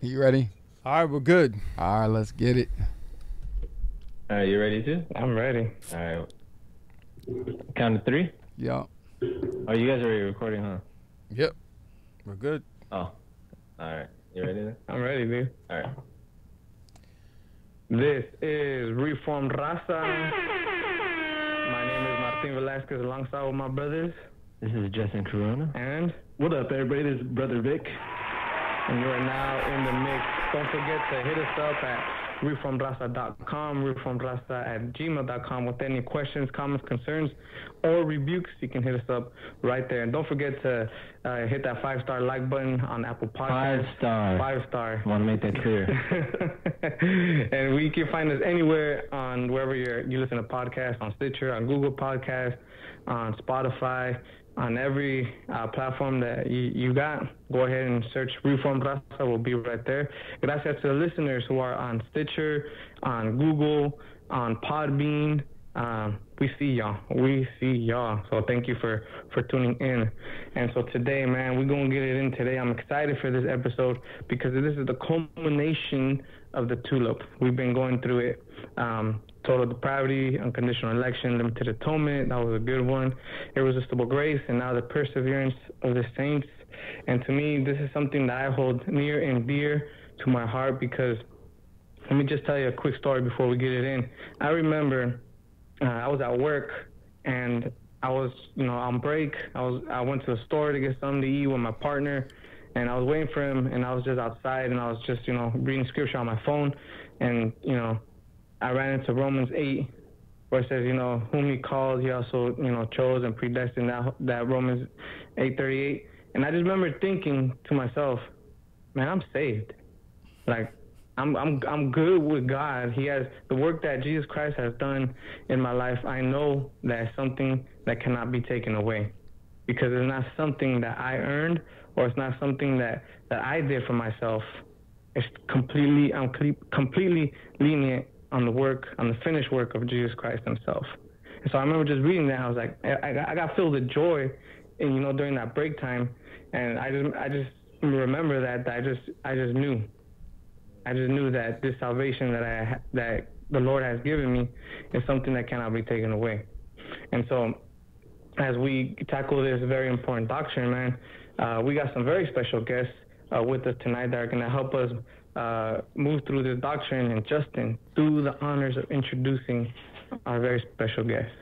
you ready? All right, we're good. All right, let's get it. All right, you ready too? I'm ready. All right. Count to three. Yo. Oh, you guys are already recording, huh? Yep, we're good. Oh, all right. You ready then? I'm ready, dude. All right. This is Reformed Raza. My name is Martin Velasquez alongside with my brothers. This is Justin Corona. And What up, everybody? This is Brother Vic. and you are now in the mix. Don't forget to hit us up at reformraza.com, reformraza at gmail.com with any questions, comments, concerns, or rebukes. You can hit us up right there. And don't forget to uh, hit that five star like button on Apple Podcasts. Five star. Five star. Want to make that clear. and we can find us anywhere on wherever you're, you listen to podcasts, on Stitcher, on Google Podcasts, on Spotify, on every uh, platform that you, you got. Go ahead and search Reform Raza. We'll be right there. Gracias to the listeners who are on Stitcher, on Google, on Podbean. Um, we see y'all. We see y'all. So thank you for for tuning in. And so today, man, we're gonna get it in today. I'm excited for this episode because this is the culmination of the tulip. We've been going through it. Um, total depravity, unconditional election, limited atonement. That was a good one. Irresistible grace, and now the perseverance of the saints. And to me, this is something that I hold near and dear to my heart because let me just tell you a quick story before we get it in. I remember uh, I was at work and I was, you know, on break. I was I went to the store to get something to eat with my partner, and I was waiting for him. And I was just outside, and I was just, you know, reading scripture on my phone, and you know, I ran into Romans eight, where it says, you know, whom He called, He also, you know, chose and predestined. That that Romans eight thirty eight. And I just remember thinking to myself, man, I'm saved. Like I'm I'm I'm good with God. He has the work that Jesus Christ has done in my life. I know that something that cannot be taken away, because it's not something that I earned or it's not something that that I did for myself. It's completely I'm cle- completely lenient on the work on the finished work of Jesus Christ Himself. And so I remember just reading that. I was like, I, I got filled with joy, and you know during that break time, and I just I just remember that, that I just I just knew. I just knew that this salvation that I that the Lord has given me is something that cannot be taken away. And so, as we tackle this very important doctrine, man, uh, we got some very special guests uh, with us tonight that are going to help us uh, move through this doctrine. And Justin, do the honors of introducing our very special guest.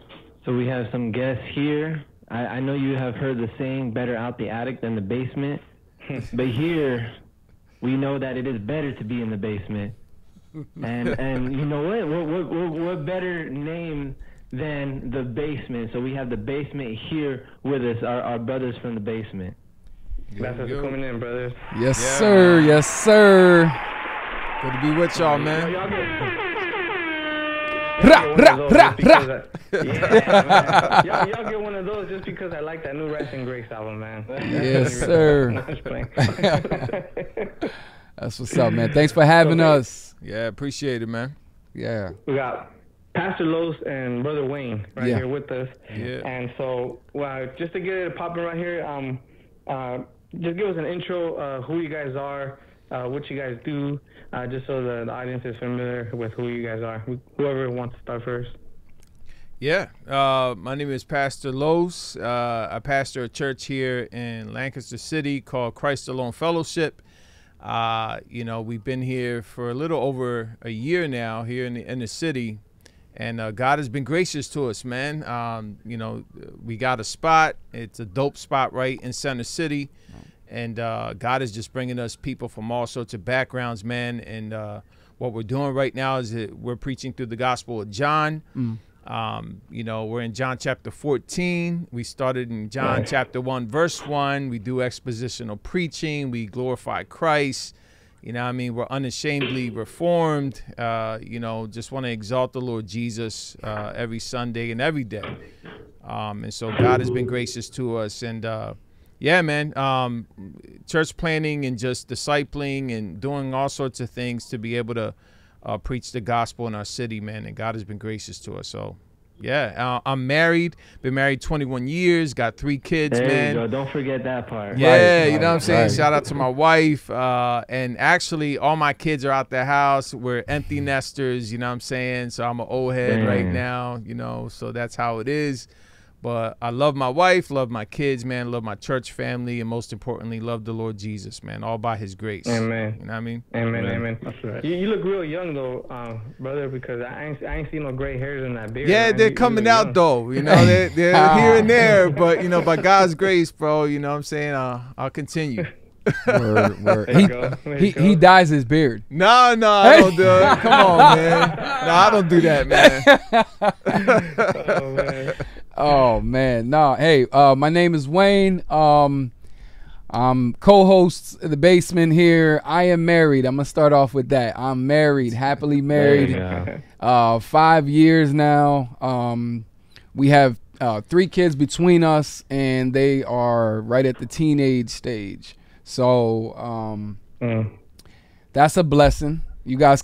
So we have some guests here. I, I know you have heard the saying, better out the attic than the basement. but here, we know that it is better to be in the basement. And and you know what? What, what, what, what better name than the basement? So we have the basement here with us, our, our brothers from the basement. Gracias yo. for coming in, brothers. Yes, Yeah. sir. Yes, sir. Good to be with y'all, man. Y'all get, Ra, y'all get one of ra, those ra, just because I- yeah, man. Y'all, y'all get one of those just because I like that new Rising Grace album, man. Yes, sir. No, playing. That's what's up, man. Thanks for having Okay. us. Yeah, appreciate it, man. Yeah. we got Pastor Los and Brother Wayne right Yeah. here with us. Yeah. And so, well, just to get it popping right here, um, uh, just give us an intro, uh, who you guys are, uh, what you guys do, uh, just so the, the audience is familiar with who you guys are. Whoever wants to start first. Yeah, uh, my name is Pastor Los. Uh, I pastor a church here in Lancaster City called Christ Alone Fellowship. Uh, you know, we've been here for a little over a year now here in the, in the city, and uh, God has been gracious to us, man. Um, you know, we got a spot. It's a dope spot right in Center City, and uh, God is just bringing us people from all sorts of backgrounds, man. And uh, what we're doing right now is that we're preaching through the Gospel of John. Um, you know, we're in John chapter 14. We started in John Right. chapter 1, verse 1. We do expositional preaching. We glorify Christ. You know, I mean, we're unashamedly reformed. Uh, you know, just want to exalt the Lord Jesus uh, every Sunday and every day. Um, and so God has been gracious to us. And uh, yeah, man, um, church planning and just discipling and doing all sorts of things to be able to uh, preach the gospel in our city, man. And God has been gracious to us. So Yeah, uh, I'm married. Been married 21 years. Got three kids, There man. you go. Don't forget that part. Yeah, Right, you know what I'm saying? right. Shout out to my wife. Uh, and actually, all my kids are out the house. We're empty nesters, you know what I'm saying? So I'm an old head right now, you know, so that's how it is. But I love my wife, love my kids, man, love my church family, and most importantly, love the Lord Jesus, man, all by his grace. Amen. You know what I mean? Amen, Amen. amen. That's right. You, you look real young though, um, brother, because I ain't I ain't seen no gray hairs in that beard. Yeah, man. they're You- you coming look out young. though. You know, they're, they're here and there, but you know, by God's grace, bro. You know what I'm saying? Uh, I'll continue. Word, word. He, he, he dyes his beard. No, no, I don't do it. Come on, man. No, I don't do that, man. Oh, man. Oh man, no. Hey, uh, my name is Wayne. Um, I'm co-host of the basement here. I am married. I'm gonna start off with that. I'm married, happily married. Uh, five years now. Um, we have uh, three kids between us, and they are right at the teenage stage. So um, Mm. that's a blessing. You guys,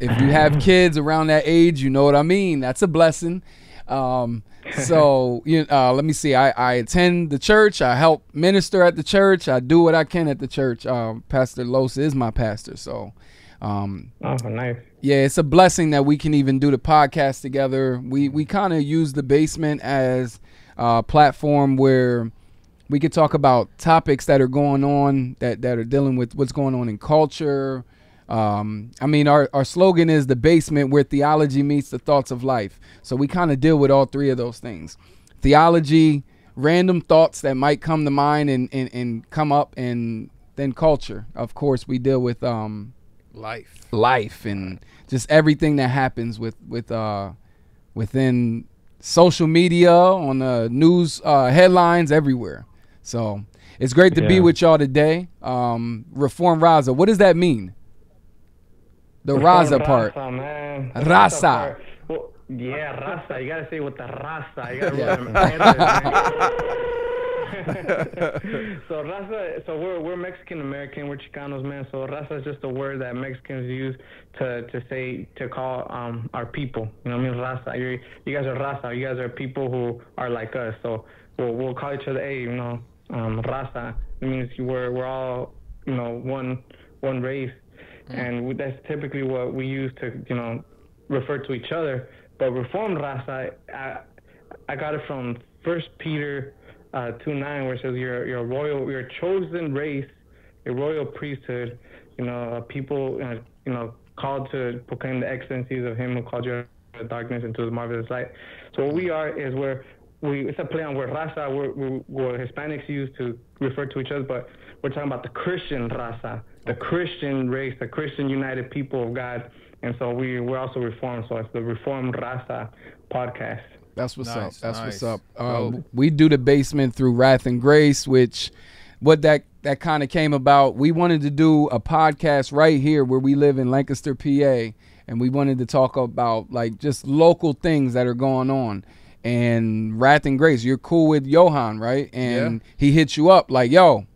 if you have kids around that age, you know what I mean. That's a blessing. Um, so you, uh, let me see. I, I attend the church. I help minister at the church. I do what I can at the church. Um, pastor Los is my pastor. So, um, Oh, nice. yeah, it's a blessing that we can even do the podcast together. We we kind of use the basement as a platform where we could talk about topics that are going on that that are dealing with what's going on in culture. Um, I mean, our, our slogan is the basement where theology meets the thoughts of life. So we kind of deal with all three of those things theology, random thoughts that might come to mind and, and, and come up, and then culture. Of course, we deal with um, Life. life and just everything that happens with with uh within social media on the news uh headlines everywhere so it's great to be with y'all today um reform raza what does that mean the raza part Raza, man. The Raza. part. Well, yeah, raza. You gotta say with the raza. You gotta Yeah. so raza. So we're we're Mexican American. We're Chicanos, man. So raza is just a word that Mexicans use to to say to call um our people. You know what I mean? Raza. You you guys are raza. You guys are people who are like us. So we'll we'll call each other. Hey, you know, um, raza. It means we're we're all you know one one race and that's typically what we use to you know refer to each other. But Reformed Raza, I, I got it from First Peter uh, two nine, where it says you're you're a royal, you're a chosen race, a royal priesthood, you know, a people uh, you know called to proclaim the excellencies of Him who called you out of darkness into the marvelous light. So what we are is where we it's a play on word raza, we're, we're, Hispanics use to refer to each other, but we're talking about the Christian raza, the Christian race, the Christian united people of God. And so we we're also reformed. So it's the Reformed Raza podcast. That's what's Nice, up. That's nice. what's up. Um, Dope. we do the basement through Wrath and Grace, which what that that kind of came about. We wanted to do a podcast right here where we live in Lancaster, PA, and we wanted to talk about like just local things that are going on. And Wrath and Grace, you're cool with Johan, right? And he hits you up like, "Yo,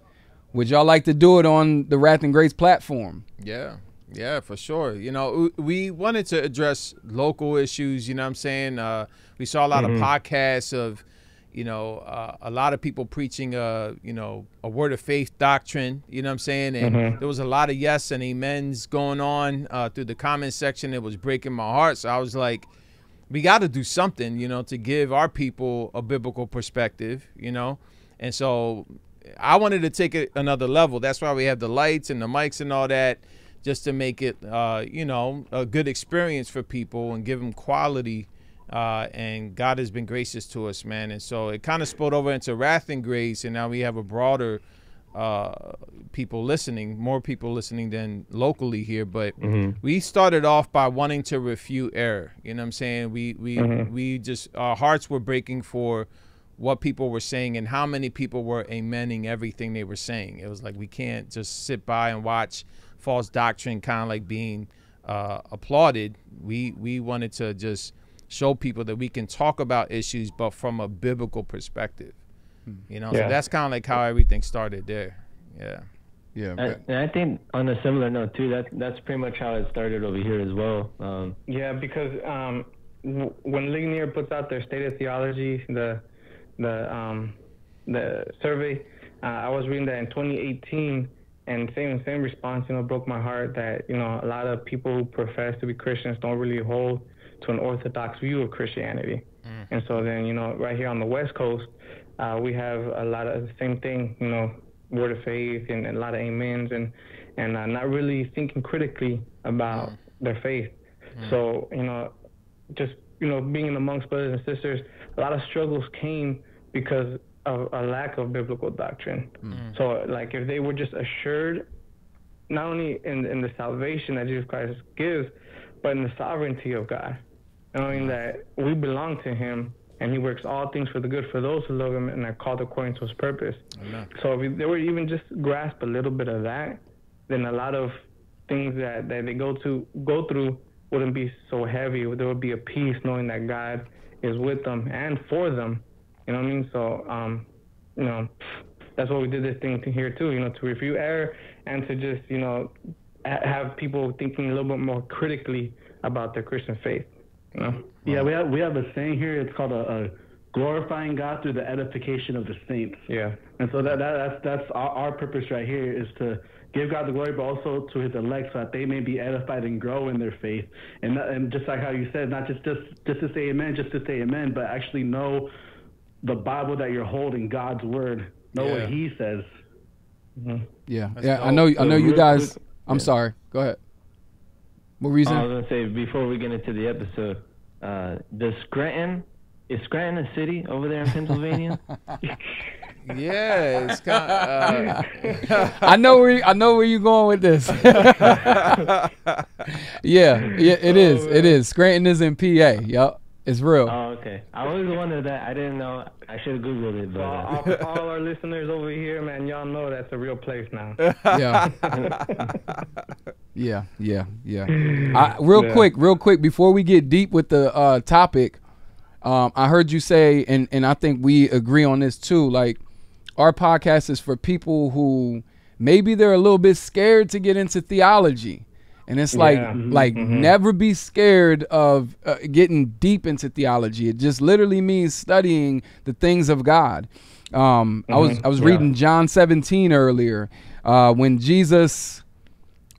would y'all like to do it on the Wrath and Grace platform?" Yeah. Yeah, for sure. You know, we wanted to address local issues, you know what I'm saying? Uh, we saw a lot of podcasts of, you know, uh, a lot of people preaching, uh, you know, a word of faith doctrine, you know what I'm saying? And there was a lot of yes and amens going on uh, through the comment section. It was breaking my heart. So I was like, we got to do something, you know, to give our people a biblical perspective, you know? And so I wanted to take it another level. That's why we have the lights and the mics and all that, just to make it, uh, you know, a good experience for people and give them quality. Uh, and God has been gracious to us, man. And so it kind of spilled over into wrath and grace, and now we have a broader uh, people listening, more people listening than locally here. But we started off by wanting to refute error. You know what I'm saying? We we we just our hearts were breaking for what people were saying and how many people were amening everything they were saying. It was like we can't just sit by and watch false doctrine kind of like being uh, applauded. We we wanted to just show people that we can talk about issues, but from a biblical perspective. You know, so that's kind of like how everything started there. Yeah. Yeah. And, and I think on a similar note too, that that's pretty much how it started over here as well. Um, Yeah, because um, w- when Ligonier puts out their state of theology, the the um, the survey, uh, I was reading that in 2018, and same same response, you know, broke my heart that you know a lot of people who profess to be Christians don't really hold to an orthodox view of Christianity, and so then you know right here on the West Coast, uh, we have a lot of the same thing, you know, word of faith and, and a lot of amens and and uh, not really thinking critically about mm. their faith. Mm. So you know, just you know, being amongst brothers and sisters, a lot of struggles came because of a lack of biblical doctrine. Mm. So like if they were just assured, not only in in the salvation that Jesus Christ gives, but in the sovereignty of God, knowing that we belong to Him and He works all things for the good for those who love Him and are called according to His purpose. So if they were even just grasp a little bit of that, then a lot of things that, that they go to go through wouldn't be so heavy. There would be a peace knowing that God is with them and for them. You know what I mean? So, um, you know, that's why we did this thing to here too. You know, to review error and to just you know have people thinking a little bit more critically about their Christian faith. You know? Yeah, we have we have a saying here. It's called a, a glorifying God through the edification of the saints. Yeah. And so that, that that's that's our, our purpose right here is to give God the glory, but also to His elect, so that they may be edified and grow in their faith. And that, and just like how you said, not just just just to say Amen, just to say Amen, but actually know the Bible that you're holding, God's word, know Yeah. what He says. Mm-hmm. Yeah, That's yeah. I know. I know you guys. I'm yeah. sorry. Go ahead. What reason? I was gonna say before we get into the episode, uh, does Scranton is Scranton a city over there in Pennsylvania? Yeah, it's kind uh, I know where I know where you're going with this. yeah, yeah, it is. It is. Scranton is in PA. Yup, it's real. oh, okay. I always wondered that. I didn't know. I should have googled it, but So uh, all, all our listeners over here, man, y'all know that's a real place now. yeah. yeah, yeah, yeah. I, real Yeah. quick, real quick, before we get deep with the uh, topic, um, I heard you say, and and I think we agree on this too. Like, our podcast is for people who maybe they're a little bit scared to get into theology. And it's like, Yeah. Mhm. like never be scared of uh, getting deep into theology. It just literally means studying the things of God. Um, I was I was Yeah. reading John 17 earlier uh, when Jesus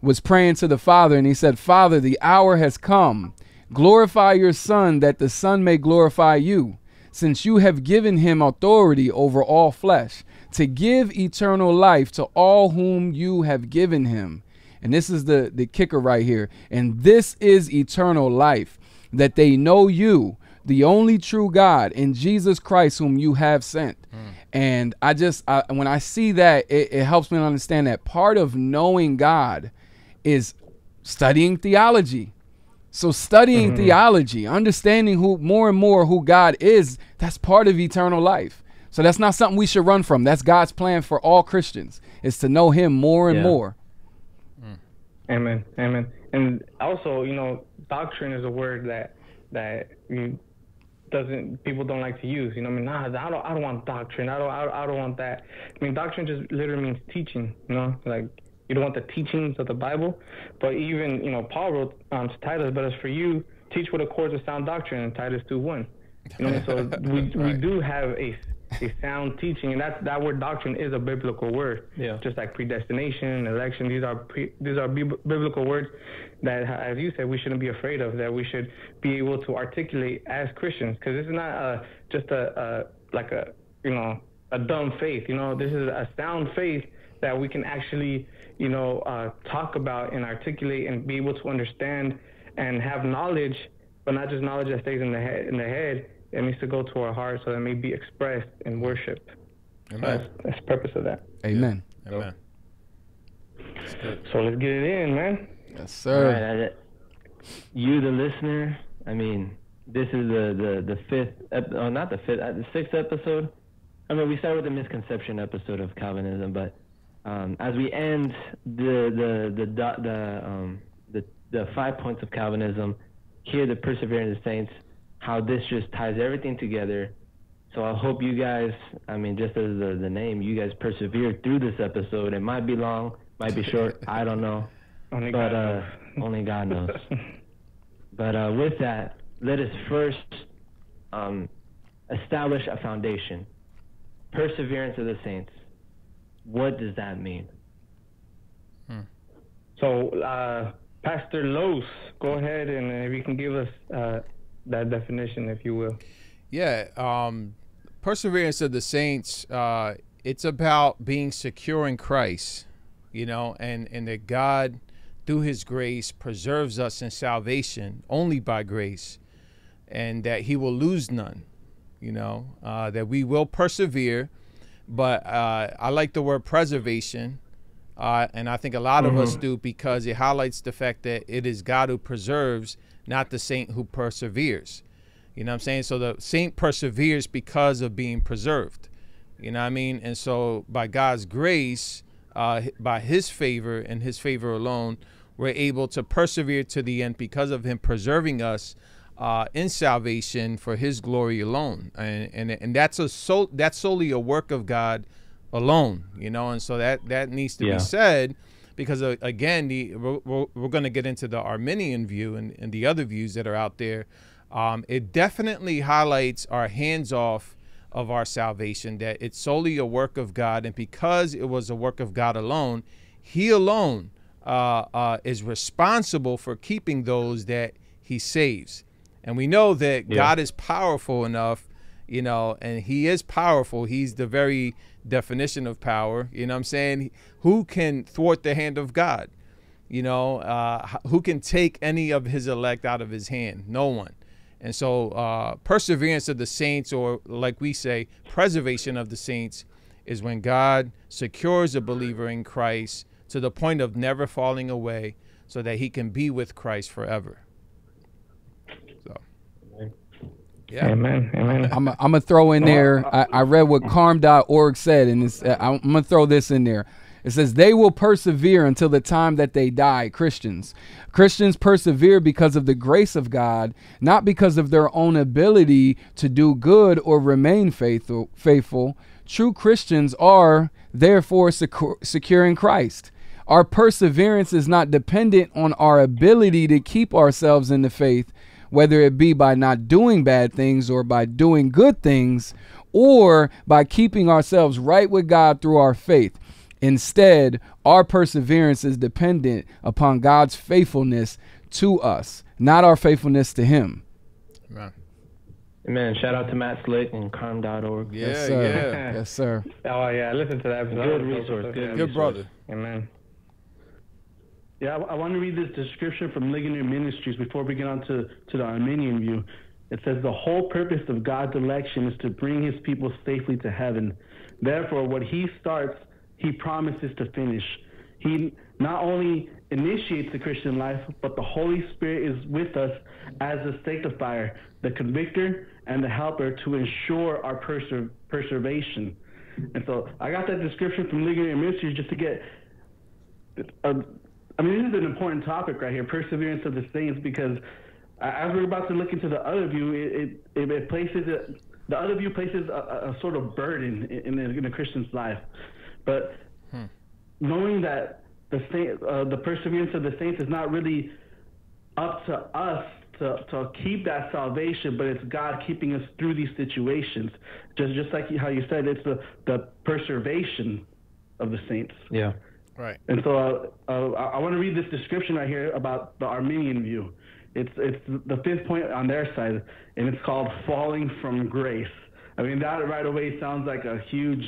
was praying to the Father and he said, Father, the hour has come. Glorify your Son, that the Son may glorify you, since you have given him authority over all flesh, to give eternal life to all whom you have given him. And this is the, the kicker right here. And this is eternal life, that they know you, the only true God, and Jesus Christ, whom you have sent. Hmm. And I just, I, when I see that, it, it helps me understand that part of knowing God is studying theology. So studying mm-hmm. theology, understanding who more and more who God is, that's part of eternal life. So that's not something we should run from. That's God's plan for all Christians is to know him more and Yeah. more. Amen. Amen. And also, you know, doctrine is a word that that you doesn't people don't like to use. You know, I mean, nah, I don't, I don't want doctrine. I don't, I don't, I don't want that. I mean, doctrine just literally means teaching. You know, like you don't want the teachings of the Bible, but even you know, Paul wrote um, to Titus, but as for you, teach what accords with sound doctrine in Titus two one. You know, so we we do have a a sound teaching, and that's that word doctrine is a biblical word. Yeah. Just like predestination, election, these are pre, these are bib- biblical words that, as you said, we shouldn't be afraid of. That we should be able to articulate as Christians, because this is not a, just a, a like a you know a dumb faith. You know, this is a sound faith that we can actually you know uh, talk about and articulate and be able to understand and have knowledge, but not just knowledge that stays in the head. In the head, it needs to go to our heart so that it may be expressed in worship. That's, Amen. that's the purpose of that. Amen. Amen. So let's get it in, man. Yes, sir. right, you, the listener. I mean, this is the the the fifth, ep- oh, not the fifth, uh, the sixth episode. I mean, we started with the misconception episode of Calvinism, but um, as we end the the the dot the um the the five points of Calvinism, here the perseverance of the saints, how this just ties everything together. So I hope you guys, I mean, just as the the name, you guys persevere through this episode. It might be long, might be short, I don't know, Only but God uh, knows. only God knows. But uh, with that, let us first um, establish a foundation. Perseverance of the saints. What does that mean? So, uh, Pastor Los, go ahead and if you can give us uh, that definition, if you will. Yeah, um, perseverance of the saints. Uh, it's about being secure in Christ, you know, and and that God, through His grace, preserves us in salvation only by grace, and that He will lose none, you know, uh, that we will persevere. But uh, I like the word preservation, uh, and I think a lot of us do because it highlights the fact that it is God who preserves, not the saint who perseveres. You know what I'm saying? So the saint perseveres because of being preserved. You know what I mean? And so by God's grace, uh, by his favor and his favor alone, we're able to persevere to the end because of him preserving us uh, in salvation for his glory alone. And and, and that's a so that's solely a work of God alone, you know, and so that that needs to Yeah. be said because uh, again, the we're, we're, going to get into the Arminian view and, and the other views that are out there. Um, it definitely highlights our hands off of our salvation that it's solely a work of God, and because it was a work of God alone, He alone uh, uh, is responsible for keeping those that He saves. And we know that Yeah. God is powerful enough, you know, and He is powerful. He's the very definition of power. You know I'm saying? Who can thwart the hand of God? You know, uh, who can take any of His elect out of His hand? No one. And so, uh, perseverance of the saints, or like we say, preservation of the saints, is when God secures a believer in Christ to the point of never falling away so that he can be with Christ forever. So, yeah. Amen. Amen. I'm I'm gonna throw in there. I, I read what Carm.org said, and it's, uh, I'm gonna throw this in there. It says they will persevere until the time that they die. Christians, Christians persevere because of the grace of God, not because of their own ability to do good or remain faithful. Faithful. True Christians are therefore secure, secure in Christ. Our perseverance is not dependent on our ability to keep ourselves in the faith, whether it be by not doing bad things or by doing good things, or by keeping ourselves right with God through our faith. Instead, our perseverance is dependent upon God's faithfulness to us, not our faithfulness to Him. Right. Amen. Shout out to Matt Slick and Carm.org. Yeah, yes, sir. yeah. Yes, sir. Oh yeah, listen to that. episode. Good resource, good Good brother. Amen. Yeah, I, I want to read this description from Ligonier Ministries before we get on to, to the Arminian view. It says, The whole purpose of God's election is to bring his people safely to heaven. Therefore, what he starts, he promises to finish. He not only initiates the Christian life, but the Holy Spirit is with us as the sanctifier, the convictor, and the helper to ensure our perser- preservation. And so I got that description from Ligonier Ministries just to get uh, I mean, this is an important topic right here, perseverance of the saints, because as we're about to look into the other view, it it, it places it, the other view places a, a a sort of burden in, in, a, in a Christian's life, but knowing that the saint, uh, the perseverance of the saints is not really up to us to, to keep that salvation, but it's God keeping us through these situations. Just just like how you said, it's the the preservation of the saints. Yeah. Right. And so uh, uh, I, want to read this description right here about the Arminian view. It's it's the fifth point on their side, and it's called falling from grace. I mean that right away sounds like a huge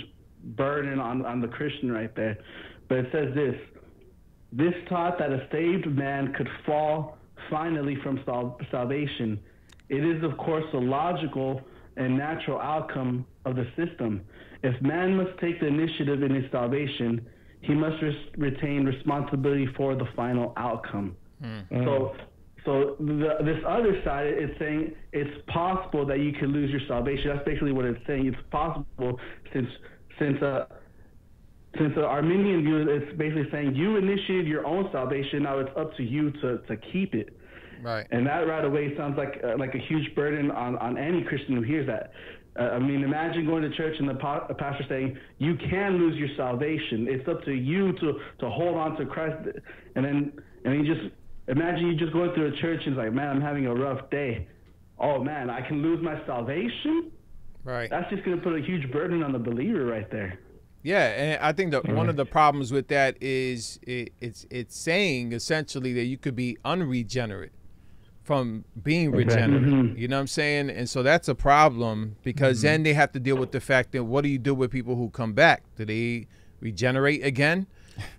burden on on the Christian right there, but it says this: this taught that a saved man could fall finally from sal- salvation. It is of course a logical and natural outcome of the system. If man must take the initiative in his salvation, he must res- retain responsibility for the final outcome. So, so the, this other side is saying it's possible that you can lose your salvation. That's basically what it's saying. It's possible since since uh, since the Arminian view, it's basically saying you initiated your own salvation. Now it's up to you to, to keep it. Right. And that right away sounds like uh, like a huge burden on, on any Christian who hears that. Uh, I mean, imagine going to church and the pastor saying you can lose your salvation. It's up to you to, to hold on to Christ. And then and you just imagine you just going through a church and it's like, man, I'm having a rough day. oh man, I can lose my salvation. Right. That's just going to put a huge burden on the believer right there. Yeah, and I think that one of the problems with that is it, it's it's saying essentially that you could be unregenerate from being regenerate. Mm-hmm. You know what I'm saying? And so that's a problem because mm-hmm. then they have to deal with the fact that what do you do with people who come back? Do they regenerate again?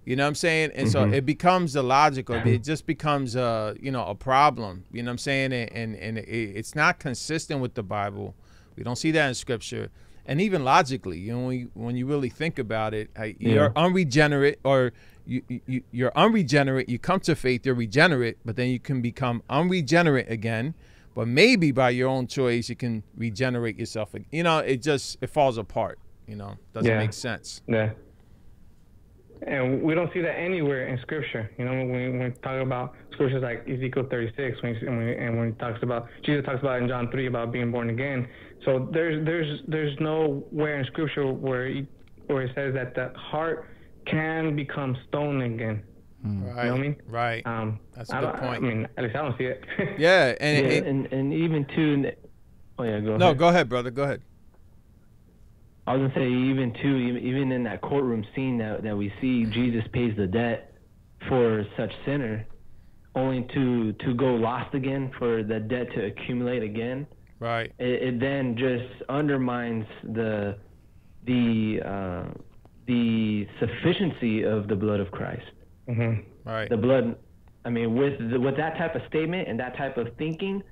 You know what I'm saying? And so mm-hmm. it becomes illogical. It just becomes a you know a problem. You know what I'm saying? And and, and it, it's not consistent with the Bible. We don't see that in Scripture. And even logically, you know, when you, when you really think about it, you're unregenerate or you, you you're unregenerate. You come to faith, you're regenerate, but then you can become unregenerate again. But maybe by your own choice, you can regenerate yourself. You know, it just it falls apart. You know, doesn't Yeah. make sense. Yeah. And we don't see that anywhere in Scripture. You know, when we, when we talk about scriptures like Ezekiel 36, when and, when, and when he talks about Jesus talks about in John 3 about being born again. So there's there's there's nowhere in Scripture where he, where it says that the heart can become stone again. Right. You know what I mean? Right. Um, That's a I good point. I mean, at least I don't see it. yeah. And Yeah, it, and, and even too. Oh yeah, go no, ahead. go ahead, brother. Go ahead. I was gonna say even too, even, even in that courtroom scene that that we see, Jesus pays the debt for such sinner, only to to go lost again for the debt to accumulate again. Right. It, it then just undermines the the uh, the sufficiency of the blood of Christ. hmm Right. The blood. I mean, with the, with that type of statement and that type of thinking,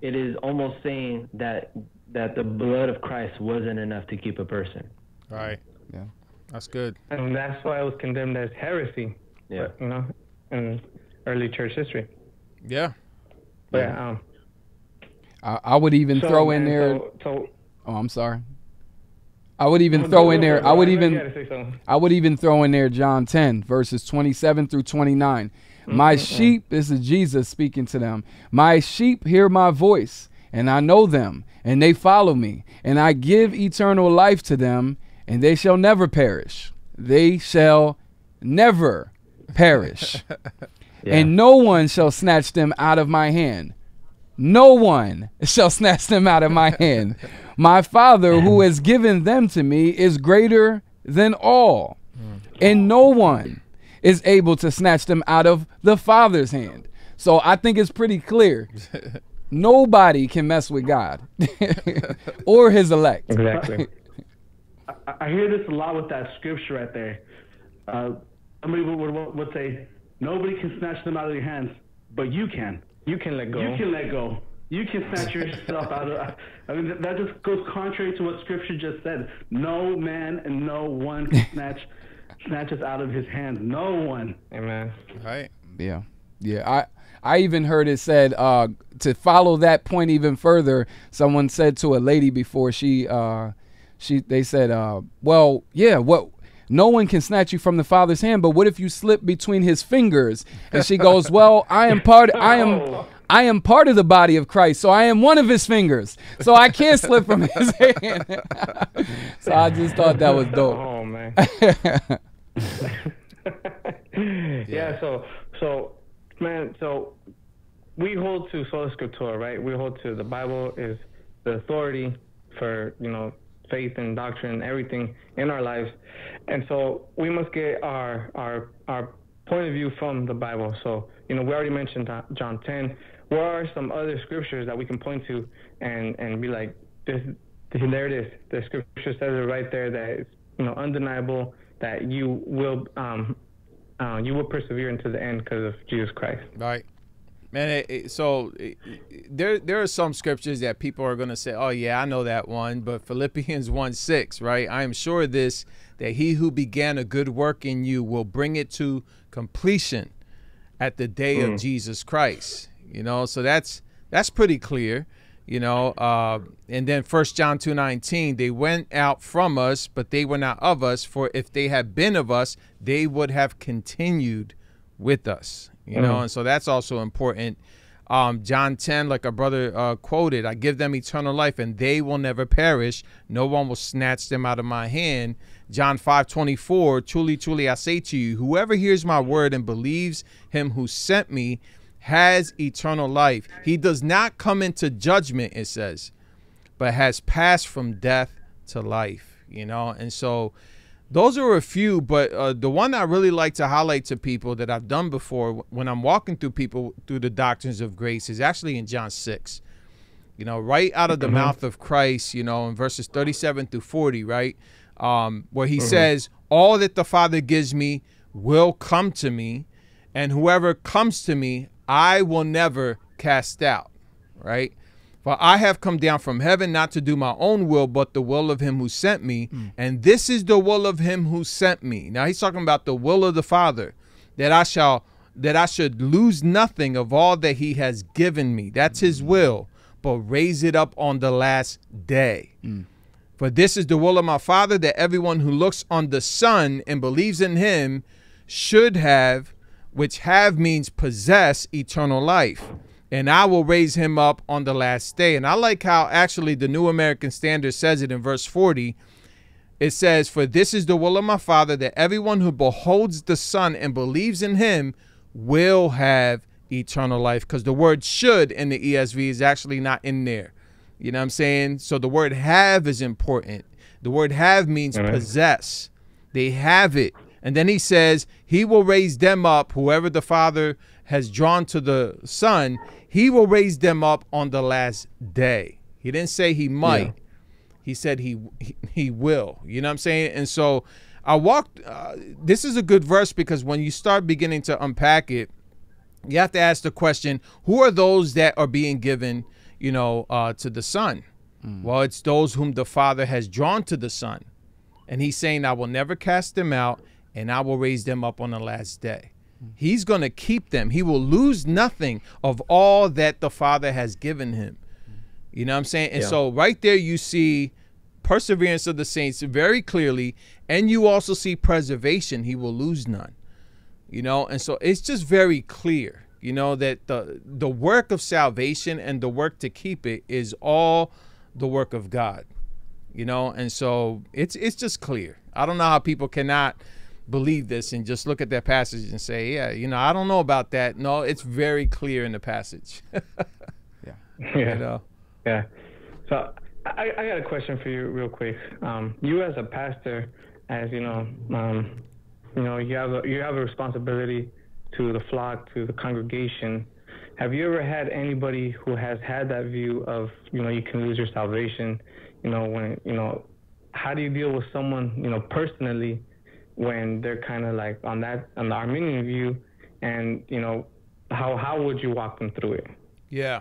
it is almost saying that that the blood of Christ wasn't enough to keep a person. Right. Yeah. That's good. And that's why it was condemned as heresy. Yeah. You know, in early church history. Yeah. But yeah. Um, I, I would even so, throw in man, there. So, so oh, I'm sorry. I would even throw in there. I would even. gotta say something. I would even throw in there John 10, verses 27 through 29. My sheep, this is Jesus speaking to them. My sheep hear my voice, and I know them, and they follow me. And I give eternal life to them, and they shall never perish. They shall never perish. And no one shall snatch them out of my hand. No one shall snatch them out of my hand. My Father, who has given them to me, is greater than all, and no one is able to snatch them out of the Father's hand. So I think it's pretty clear. Nobody can mess with God or his elect. Exactly. I, I hear this a lot with that scripture right there. Uh, somebody would, would, would say, nobody can snatch them out of your hands, but you can. You can let go. You can let go. You can snatch yourself out of. I mean, that just goes contrary to what Scripture just said. No man and no one can snatch snatch us out of His hands. No one. Amen. Right. Yeah, yeah. I I even heard it said uh, to follow that point even further. Someone said to a lady before she uh, she they said, uh, well, yeah, what. No one can snatch you from the Father's hand, but what if you slip between His fingers? And she goes, "Well, I am part. I am. I am part of the body of Christ, so I am one of His fingers, so I can't slip from His hand." so I just thought that was dope. Oh man. yeah. So so man. So we hold to sola scriptura, right? We hold to the Bible is the authority for you know faith and doctrine and everything in our lives, and so we must get our our our point of view from the Bible. So you know we already mentioned John 10. What are some other scriptures that we can point to and and be like this? There it is. The scripture says it right there that it's you know undeniable that you will um uh, you will persevere into the end because of Jesus Christ. Right. Man, it, it, so it, there there are some scriptures that people are going to say, "Oh yeah, I know that one." But Philippians 1 6, right? I am sure this that he who began a good work in you will bring it to completion at the day of Jesus Christ. You know, so that's that's pretty clear. You know, uh, and then First John two nineteen, they went out from us, but they were not of us. For if they had been of us, they would have continued with us. You know, and so that's also important. Um, John 10, like our brother uh, quoted, I give them eternal life and they will never perish. No one will snatch them out of my hand. John 5 24, truly, truly, I say to you, whoever hears my word and believes him who sent me has eternal life. He does not come into judgment, it says, but has passed from death to life, you know? And so those are a few, but uh, the one I really like to highlight to people that I've done before when I'm walking through people through the doctrines of grace is actually in John 6. You know, right out of the mm-hmm. mouth of Christ, you know, in verses 37 through 40, right? Um, where he mm-hmm. says, All that the Father gives me will come to me, and whoever comes to me, I will never cast out, right? For I have come down from heaven not to do my own will, but the will of him who sent me. Mm. And this is the will of him who sent me. Now he's talking about the will of the Father, that I shall that I should lose nothing of all that he has given me. That's his will, but raise it up on the last day. Mm. For this is the will of my Father, that everyone who looks on the Son and believes in him should have, which have means possess eternal life and I will raise him up on the last day. And I like how actually the New American Standard says it in verse 40. It says, For this is the will of my Father, that everyone who beholds the Son and believes in him will have eternal life. Because the word should in the ESV is actually not in there. You know what I'm saying? So the word have is important. The word have means possess. They have it. And then he says, He will raise them up, whoever the Father has drawn to the Son, he will raise them up on the last day. He didn't say he might. Yeah. He said he, he, he will. You know what I'm saying? And so I walked. Uh, this is a good verse because when you start beginning to unpack it, you have to ask the question: Who are those that are being given, you know, uh, to the Son? Mm. Well, it's those whom the Father has drawn to the Son, and He's saying, "I will never cast them out, and I will raise them up on the last day." He's going to keep them. He will lose nothing of all that the Father has given him. You know what I'm saying? And yeah. so right there you see perseverance of the saints very clearly and you also see preservation. He will lose none. You know, and so it's just very clear, you know, that the the work of salvation and the work to keep it is all the work of God. You know, and so it's it's just clear. I don't know how people cannot believe this and just look at that passage and say, yeah, you know, I don't know about that. No, it's very clear in the passage. yeah. Yeah. You know? Yeah. So I, I got a question for you real quick. Um, you as a pastor, as you know, um, you know, you have a, you have a responsibility to the flock, to the congregation. Have you ever had anybody who has had that view of, you know, you can lose your salvation? You know, when, you know, how do you deal with someone, you know, personally when they're kind of like on that on the Arminian view, and you know, how how would you walk them through it? Yeah.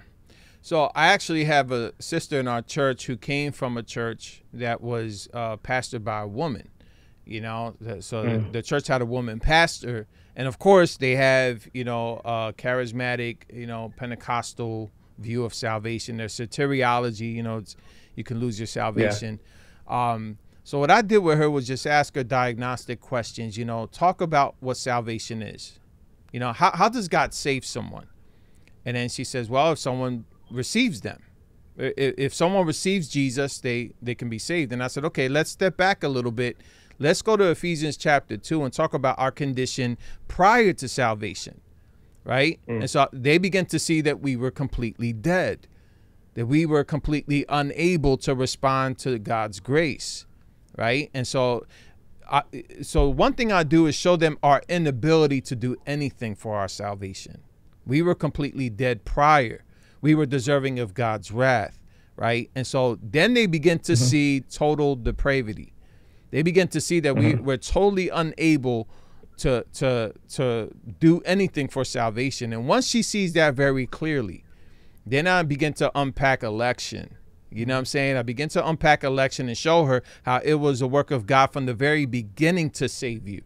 So I actually have a sister in our church who came from a church that was uh, pastored by a woman. You know, so mm. the, the, church had a woman pastor, and of course they have you know a charismatic, you know, Pentecostal view of salvation. Their soteriology, you know, you can lose your salvation. Yeah. Um, so what I did with her was just ask her diagnostic questions, you know, talk about what salvation is. You know, how, how does God save someone? And then she says, well, if someone receives them, if, if someone receives Jesus, they, they can be saved. And I said, okay, let's step back a little bit. Let's go to Ephesians chapter 2 and talk about our condition prior to salvation, right? Mm. And so they begin to see that we were completely dead, that we were completely unable to respond to God's grace right? And so I, so one thing I do is show them our inability to do anything for our salvation. We were completely dead prior. We were deserving of God's wrath, right? And so then they begin to mm-hmm. see total depravity. They begin to see that mm-hmm. we, we're totally unable to to to do anything for salvation. And once she sees that very clearly, then I begin to unpack election you know what I'm saying? I begin to unpack election and show her how it was a work of God from the very beginning to save you.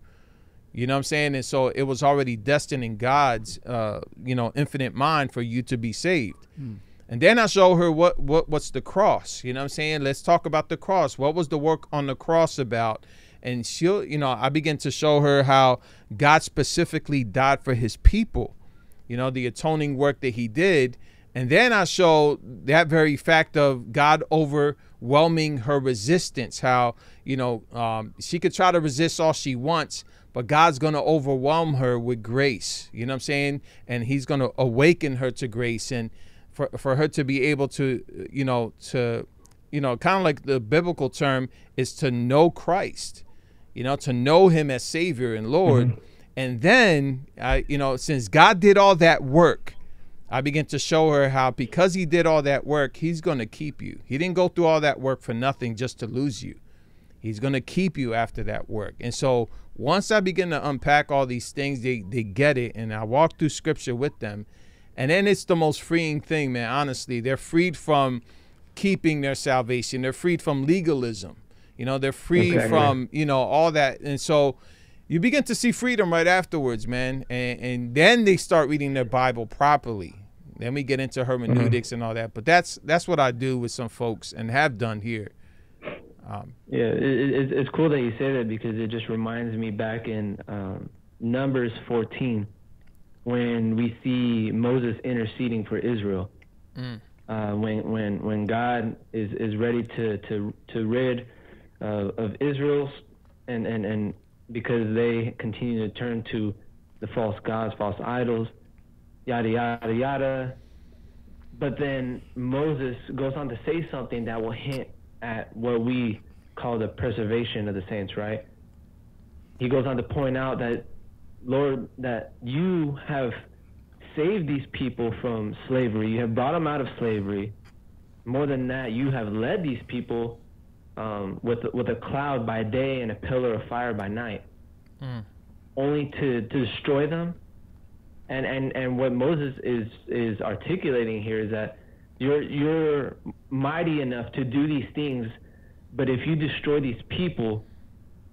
You know what I'm saying? And so it was already destined in God's, uh, you know, infinite mind for you to be saved. Hmm. And then I show her what, what what's the cross. You know what I'm saying? Let's talk about the cross. What was the work on the cross about? And she'll, you know, I begin to show her how God specifically died for his people. You know, the atoning work that he did and then I show that very fact of God overwhelming her resistance, how, you know, um, she could try to resist all she wants, but God's going to overwhelm her with grace. You know what I'm saying? And He's going to awaken her to grace and for, for her to be able to, you know, to, you know, kind of like the biblical term is to know Christ, you know, to know Him as Savior and Lord. Mm-hmm. And then, I, you know, since God did all that work, I begin to show her how because He did all that work, He's going to keep you. He didn't go through all that work for nothing just to lose you. He's going to keep you after that work. And so once I begin to unpack all these things, they, they get it. And I walk through scripture with them. And then it's the most freeing thing, man. Honestly, they're freed from keeping their salvation, they're freed from legalism. You know, they're free exactly. from, you know, all that. And so you begin to see freedom right afterwards, man. And, and then they start reading their Bible properly. Then we get into hermeneutics mm-hmm. and all that. But that's that's what I do with some folks and have done here. Um, yeah, it, it, it's cool that you say that because it just reminds me back in um, Numbers 14 when we see Moses interceding for Israel. Mm. Uh, when when when God is is ready to to to rid uh, of Israel, and and and because they continue to turn to the false gods, false idols, yada yada yada. But then Moses goes on to say something that will hint at what we call the preservation of the saints, right? He goes on to point out that, Lord, that you have saved these people from slavery. You have brought them out of slavery. More than that, you have led these people um, with with a cloud by day and a pillar of fire by night, mm. only to, to destroy them. And, and and what Moses is is articulating here is that you're you're mighty enough to do these things, but if you destroy these people,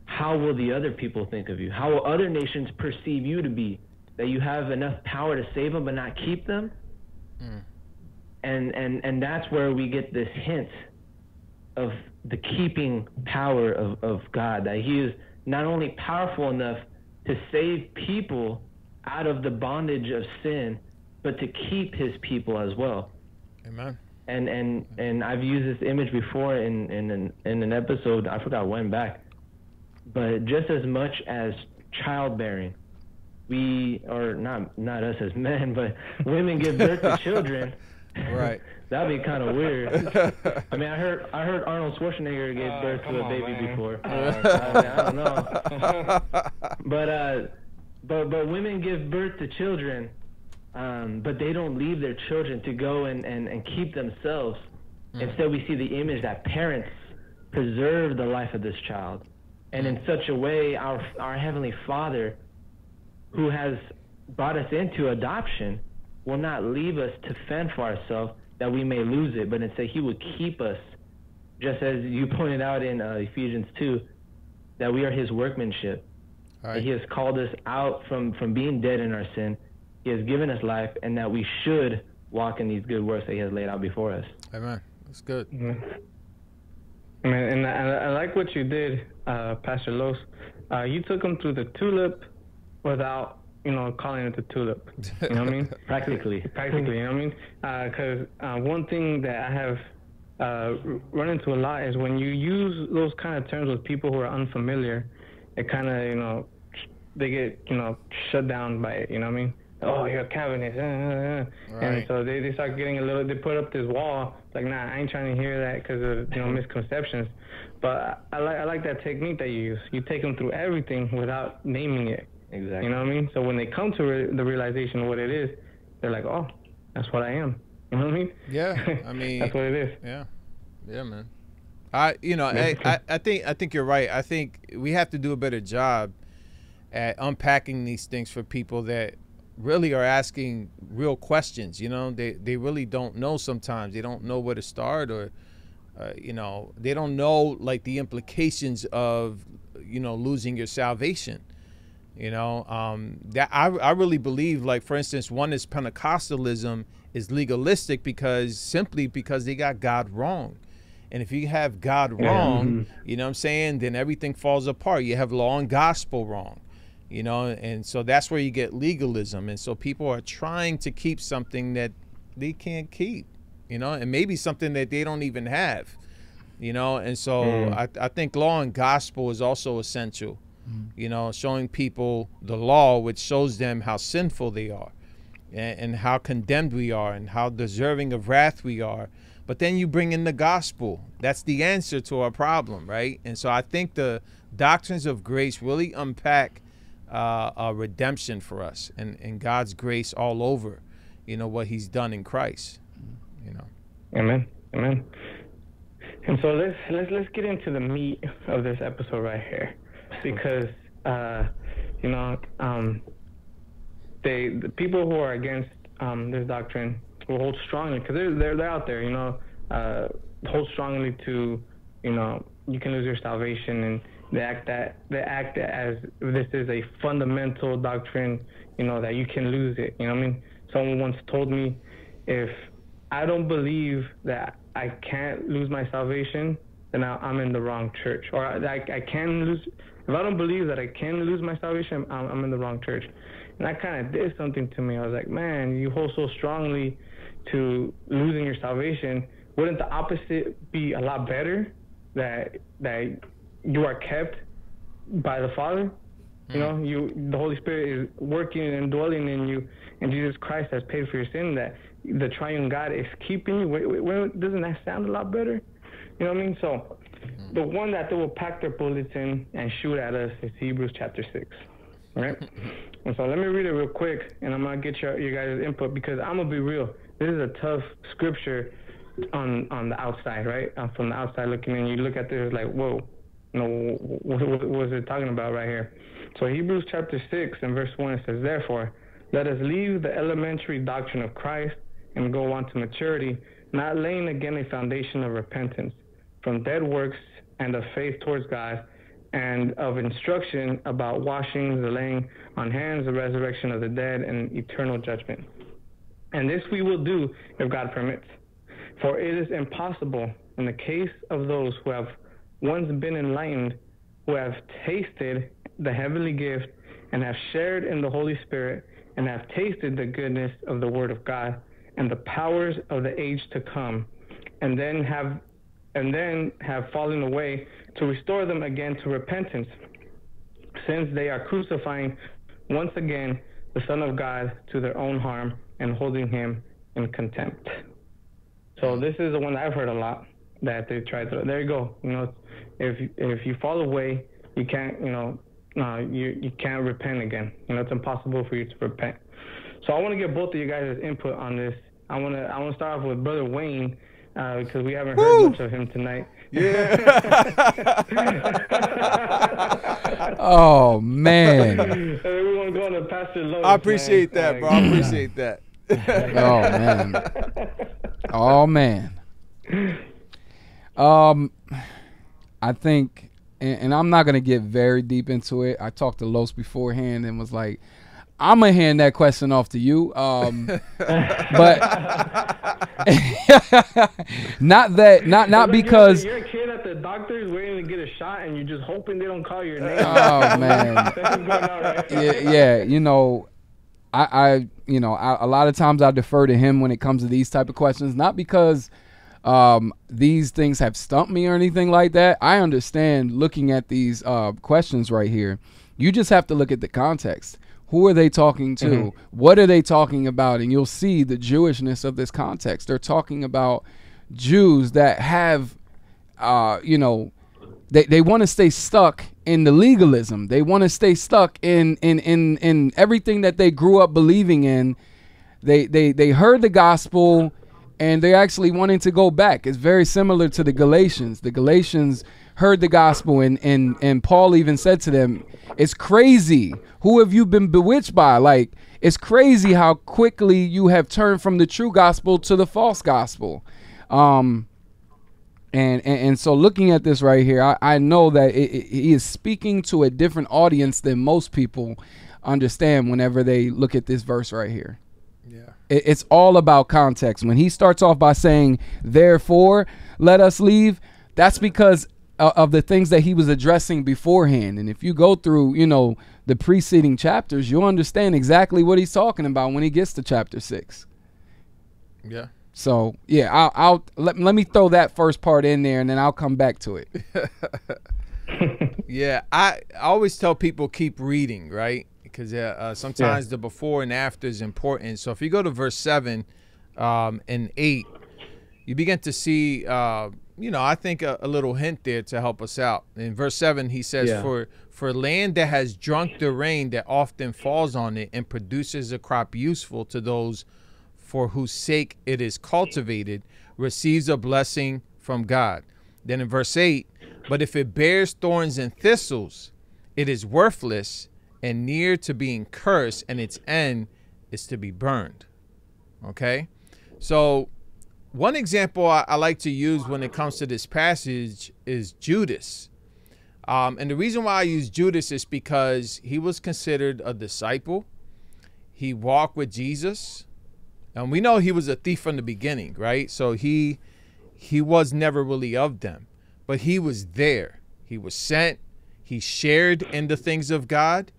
how will the other people think of you? How will other nations perceive you to be? That you have enough power to save them but not keep them? Mm. And and and that's where we get this hint of the keeping power of, of God, that He is not only powerful enough to save people out of the bondage of sin, but to keep His people as well. Amen. And and and I've used this image before in in an, in an episode. I forgot when back, but just as much as childbearing, we or not not us as men, but women give birth to children. Right. That'd be kind of weird. I mean, I heard I heard Arnold Schwarzenegger gave uh, birth to a baby man. before. Uh, I, mean, I don't know. but uh, but but women give birth to children um, but they don't leave their children to go and, and, and keep themselves. Mm. Instead, we see the image that parents preserve the life of this child. And in such a way, our, our Heavenly Father, who has brought us into adoption, will not leave us to fend for ourselves that we may lose it, but instead, He will keep us, just as you pointed out in uh, Ephesians 2, that we are His workmanship. Right. That He has called us out from, from being dead in our sin he has given us life, and that we should walk in these good works that He has laid out before us. Amen. That's good. Mm-hmm. and I, I, like what you did, uh, Pastor Los. Uh, you took them through the tulip without, you know, calling it the tulip. You know what I mean? Practically. Practically, you know what I mean? Because uh, uh, one thing that I have uh, run into a lot is when you use those kind of terms with people who are unfamiliar, it kind of, you know, they get, you know, shut down by it. You know what I mean? oh, you're a Calvinist. Uh, uh, uh. Right. And so they, they start getting a little, they put up this wall, like, nah, I ain't trying to hear that because of, you know, misconceptions. But I, I, like, I like that technique that you use. You take them through everything without naming it. Exactly. You know what I mean? So when they come to re- the realization of what it is, they're like, oh, that's what I am. You know what I mean? Yeah. I mean, that's what it is. Yeah. Yeah, man. I, you know, I, I, I think, I think you're right. I think we have to do a better job at unpacking these things for people that really are asking real questions. You know, they they really don't know sometimes. They don't know where to start, or uh, you know, they don't know like the implications of you know losing your salvation. You know, um, that I I really believe like for instance, one is Pentecostalism is legalistic because simply because they got God wrong. And if you have God wrong, mm-hmm. you know what I'm saying, then everything falls apart. You have law and gospel wrong you know and so that's where you get legalism and so people are trying to keep something that they can't keep you know and maybe something that they don't even have you know and so mm. I, I think law and gospel is also essential You know, showing people the law, which shows them how sinful they are, and, and how condemned we are, and how deserving of wrath we are. But then you bring in the gospel. That's the answer to our problem, right? And so I think the doctrines of grace really unpack uh, a redemption for us and, and God's grace all over, you know, what He's done in Christ, you know. Amen. Amen. And so let's let's let's get into the meat of this episode right here, because uh, you know um, they the people who are against um, this doctrine will hold strongly because they're, they're they're out there, you know, uh, hold strongly to you know you can lose your salvation and they act that they act as this is a fundamental doctrine, you know, that you can lose it. You know I mean? Someone once told me if I don't believe that I can't lose my salvation, then I, am in the wrong church. Or I, I can lose, if I don't believe that I can lose my salvation, I'm, I'm in the wrong church. And that kind of did something to me. I was like, man, you hold so strongly to losing your salvation. Wouldn't the opposite be a lot better? That that you are kept by the Father. You know, mm. you the Holy Spirit is working and dwelling in you, and Jesus Christ has paid for your sin. That the Triune God is keeping you. Wait, wait, wait, doesn't that sound a lot better? You know what I mean? So. The one that they will pack their bullets in and shoot at us is Hebrews chapter six, right? and so let me read it real quick, and I'm gonna get your you guys' input because I'm gonna be real. This is a tough scripture on on the outside, right? Uh, from the outside looking in, you look at this like, whoa you know, what, what, what was it talking about right here? So Hebrews chapter 6 and verse 1 it says, Therefore, let us leave the elementary doctrine of Christ and go on to maturity, not laying again a foundation of repentance from dead works and of faith towards God, and of instruction about washing, the laying on hands, the resurrection of the dead, and eternal judgment. And this we will do if God permits. For it is impossible in the case of those who have once been enlightened, who have tasted the heavenly gift and have shared in the Holy Spirit and have tasted the goodness of the Word of God and the powers of the age to come, and then have and then have fallen away to restore them again to repentance, since they are crucifying once again the Son of God to their own harm and holding him in contempt. So this is the one I've heard a lot that they try to. There you go. You know, if if you fall away, you can't. You know, uh, you you can't repent again. You know, it's impossible for you to repent. So I want to get both of you guys' input on this. I want to I want to start off with Brother Wayne uh, because we haven't heard Woo! much of him tonight. Yeah. oh man. we want to go to Pastor. I appreciate man. that, bro. I appreciate that. oh man. Oh man. Um, I think, and, and I'm not gonna get very deep into it. I talked to Los beforehand and was like, I'm gonna hand that question off to you. Um, but not that, not not because you're, a kid at the doctor's waiting to get a shot, and you're just hoping they don't call your name. Oh man, yeah, yeah. You know, I, I you know, I, a lot of times I defer to him when it comes to these type of questions, not because um, these things have stumped me or anything like that. I understand looking at these uh, questions right here. You just have to look at the context. Who are they talking to? Mm-hmm. What are they talking about? And you'll see the Jewishness of this context. They're talking about Jews that have, uh, you know, they, they want to stay stuck in the legalism. They want to stay stuck in, in in in everything that they grew up believing in. They they they heard the gospel and they're actually wanting to go back. It's very similar to the Galatians. The Galatians heard the gospel, and and and Paul even said to them, "It's crazy. Who have you been bewitched by? Like it's crazy how quickly you have turned from the true gospel to the false gospel." Um, and, and, and so looking at this right here, I, I know that it, it, he is speaking to a different audience than most people understand whenever they look at this verse right here. Yeah. It, it's all about context. When he starts off by saying, therefore, let us leave, that's because of the things that he was addressing beforehand. And if you go through, you know, the preceding chapters, you'll understand exactly what he's talking about when he gets to chapter six. Yeah. So yeah, I'll, I'll let, let me throw that first part in there, and then I'll come back to it. Yeah, I, I always tell people keep reading, right? Because uh, uh, sometimes the before and after is important. So if you go to verse seven um, and eight, you begin to see, uh, you know, I think a, a, little hint there to help us out. In verse seven, he says, yeah. "For for land that has drunk the rain that often falls on it and produces a crop useful to those for whose sake it is cultivated, receives a blessing from God." Then in verse eight, but if it bears thorns and thistles, it is worthless and near to being cursed, and its end is to be burned. Okay? So, one example I, I like to use when it comes to this passage is Judas. Um, and the reason why I use Judas is because he was considered a disciple. He walked with Jesus. And we know he was a thief from the beginning, right? So he he was never really of them but he was there. He was sent. He shared in the things of God.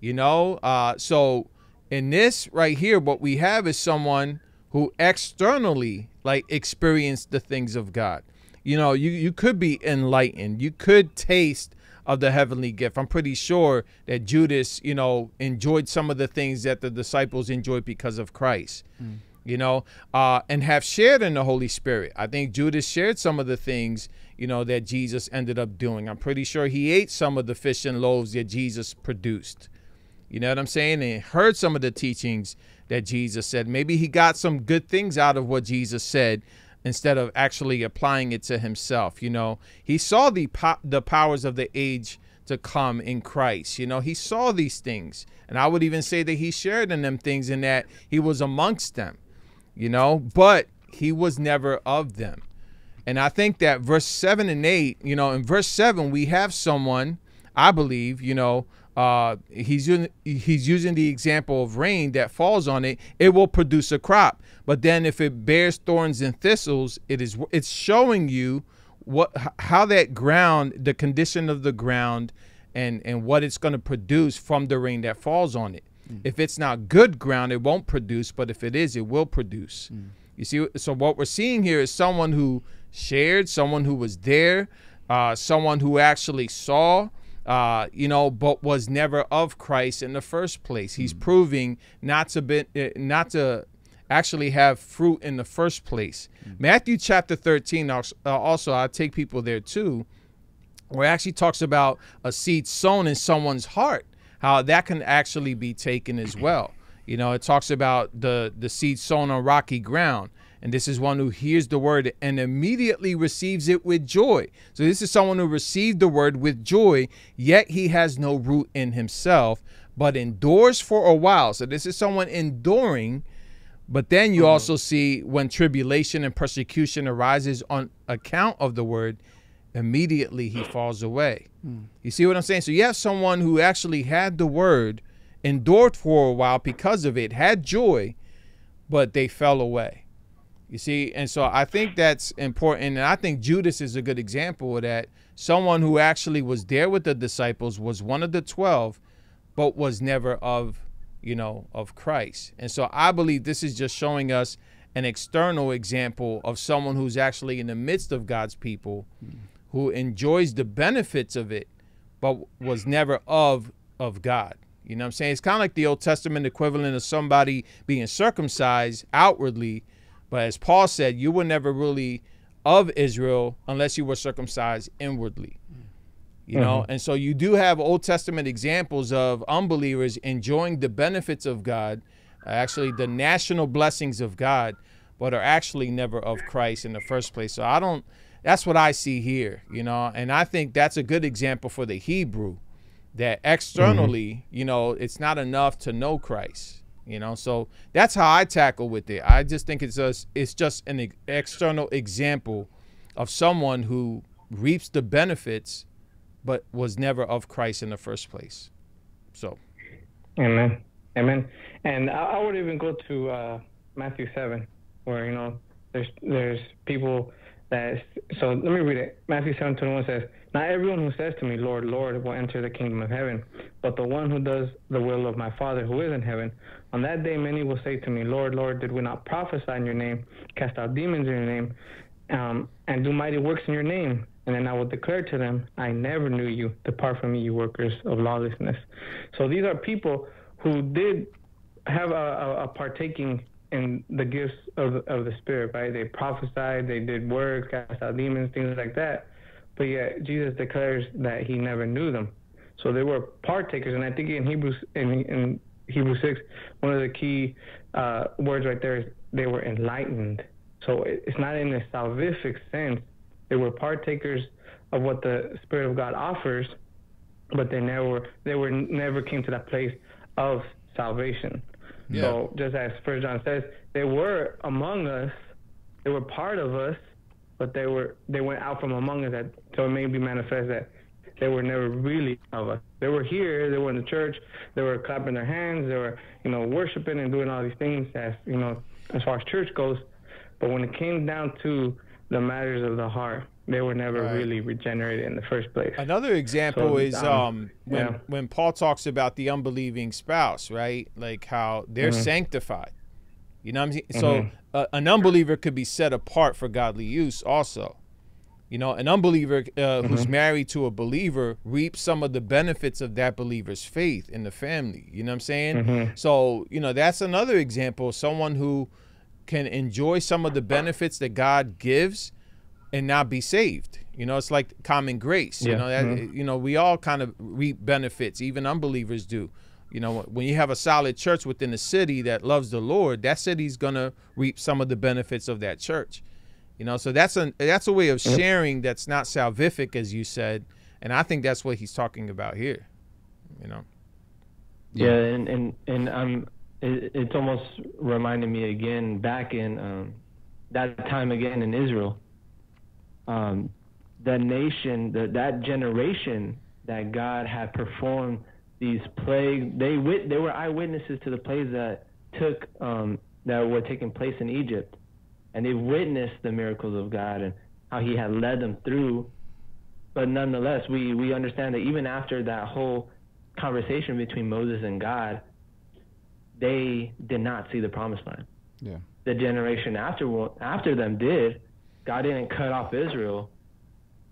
You know, uh, so in this right here, what we have is someone who externally like experienced the things of God. You know, you you could be enlightened. You could taste of the heavenly gift. I'm pretty sure that Judas, you know, enjoyed some of the things that the disciples enjoyed because of Christ. Mm. You know, uh, and have shared in the Holy Spirit. I think Judas shared some of the things you know, that Jesus ended up doing. I'm pretty sure he ate some of the fish and loaves that Jesus produced. You know what I'm saying? And heard some of the teachings that Jesus said. Maybe he got some good things out of what Jesus said instead of actually applying it to himself. You know, he saw the po- the powers of the age to come in Christ. You know, he saw these things. And I would even say that he shared in them things in that he was amongst them. You know, but he was never of them. And I think that verse 7 and 8, you know, in verse 7, we have someone, I believe, you know, uh, he's using he's using the example of rain that falls on it, it will produce a crop. But then if it bears thorns and thistles, it is it's showing you what how that ground, the condition of the ground and and what it's going to produce from the rain that falls on it. Mm. If it's not good ground, it won't produce, but if it is, it will produce. Mm. You see so what we're seeing here is someone who shared, someone who was there, uh, someone who actually saw, uh, you know, but was never of Christ in the first place. He's mm-hmm. proving not to be, uh, not to actually have fruit in the first place. Mm-hmm. Matthew chapter 13, uh, also, I take people there too, where it actually talks about a seed sown in someone's heart, how that can actually be taken as well. You know, it talks about the the seed sown on rocky ground. And this is one who hears the word and immediately receives it with joy. So this is someone who received the word with joy, yet he has no root in himself, but endures for a while. So this is someone enduring. But then you mm-hmm. also see when tribulation and persecution arises on account of the word, immediately he falls away. Mm. You see what I'm saying? So you have someone who actually had the word, endured for a while because of it, had joy, but they fell away. You see, and so I think that's important. And I think Judas is a good example of that. Someone who actually was there with the disciples, was one of the 12, but was never of, you know, of Christ. And so I believe this is just showing us an external example of someone who's actually in the midst of God's people, who enjoys the benefits of it, but was never of of God. You know what I'm saying? It's kind of like the Old Testament equivalent of somebody being circumcised outwardly, but as Paul said, you were never really of Israel unless you were circumcised inwardly. You know, mm-hmm. and so you do have Old Testament examples of unbelievers enjoying the benefits of God, actually the national blessings of God, but are actually never of Christ in the first place. So I don't that's what I see here, you know, and I think that's a good example for the Hebrew that externally, mm-hmm. you know, it's not enough to know Christ you know? So that's how i tackle with it. I just think it's just it's just an external example of someone who reaps the benefits but was never of christ in the first place. So. Amen. Amen. And i, I would even go to uh, matthew 7 where you know there's there's people that so let me read it. Matthew 7 21 says not everyone who says to me, Lord, Lord, will enter the kingdom of heaven, but the one who does the will of my Father who is in heaven. On that day, many will say to me, Lord, Lord, did we not prophesy in your name, cast out demons in your name, um, and do mighty works in your name? And then I will declare to them, I never knew you. Depart from me, you workers of lawlessness. So these are people who did have a, a, a partaking in the gifts of, of the Spirit, right? They prophesied, they did works, cast out demons, things like that. But yet Jesus declares that he never knew them. So they were partakers, and I think in Hebrews in, in Hebrews six, one of the key uh, words right there is they were enlightened. So it's not in a salvific sense. They were partakers of what the Spirit of God offers, but they never they were never came to that place of salvation. Yeah. So just as First John says, they were among us, they were part of us, but they were they went out from among us. That so it may be manifest that they were never really of us. They were here, they were in the church, they were clapping their hands, they were you know worshiping and doing all these things as you know as far as church goes. But when it came down to the matters of the heart, they were never right. really regenerated in the first place. Another example so, is um, um, when yeah. when Paul talks about the unbelieving spouse, right? Like how they're mm-hmm. sanctified. You know what I'm saying? Mm-hmm. So uh, an unbeliever could be set apart for godly use also. You know, an unbeliever uh, mm-hmm. who's married to a believer reaps some of the benefits of that believer's faith in the family. You know what I'm saying? Mm-hmm. So, you know, that's another example. Someone who can enjoy some of the benefits that God gives and not be saved. You know, it's like common grace. Yeah. You know, that, mm-hmm. you know, we all kind of reap benefits. Even unbelievers do. You know, when you have a solid church within a city that loves the Lord, that city's gonna reap some of the benefits of that church. You know, so that's a that's a way of sharing that's not salvific, as you said, and I think that's what he's talking about here. You know. Yeah, and and and I'm. It, it's almost reminding me again back in um, that time again in Israel. Um, the nation, the, that generation that God had performed these plagues, they wit, they were eyewitnesses to the plagues that took um, that were taking place in Egypt and they've witnessed the miracles of God and how He had led them through. But nonetheless, we we understand that even after that whole conversation between Moses and God, they did not see the promised land. Yeah. The generation after after them did. God didn't cut off Israel.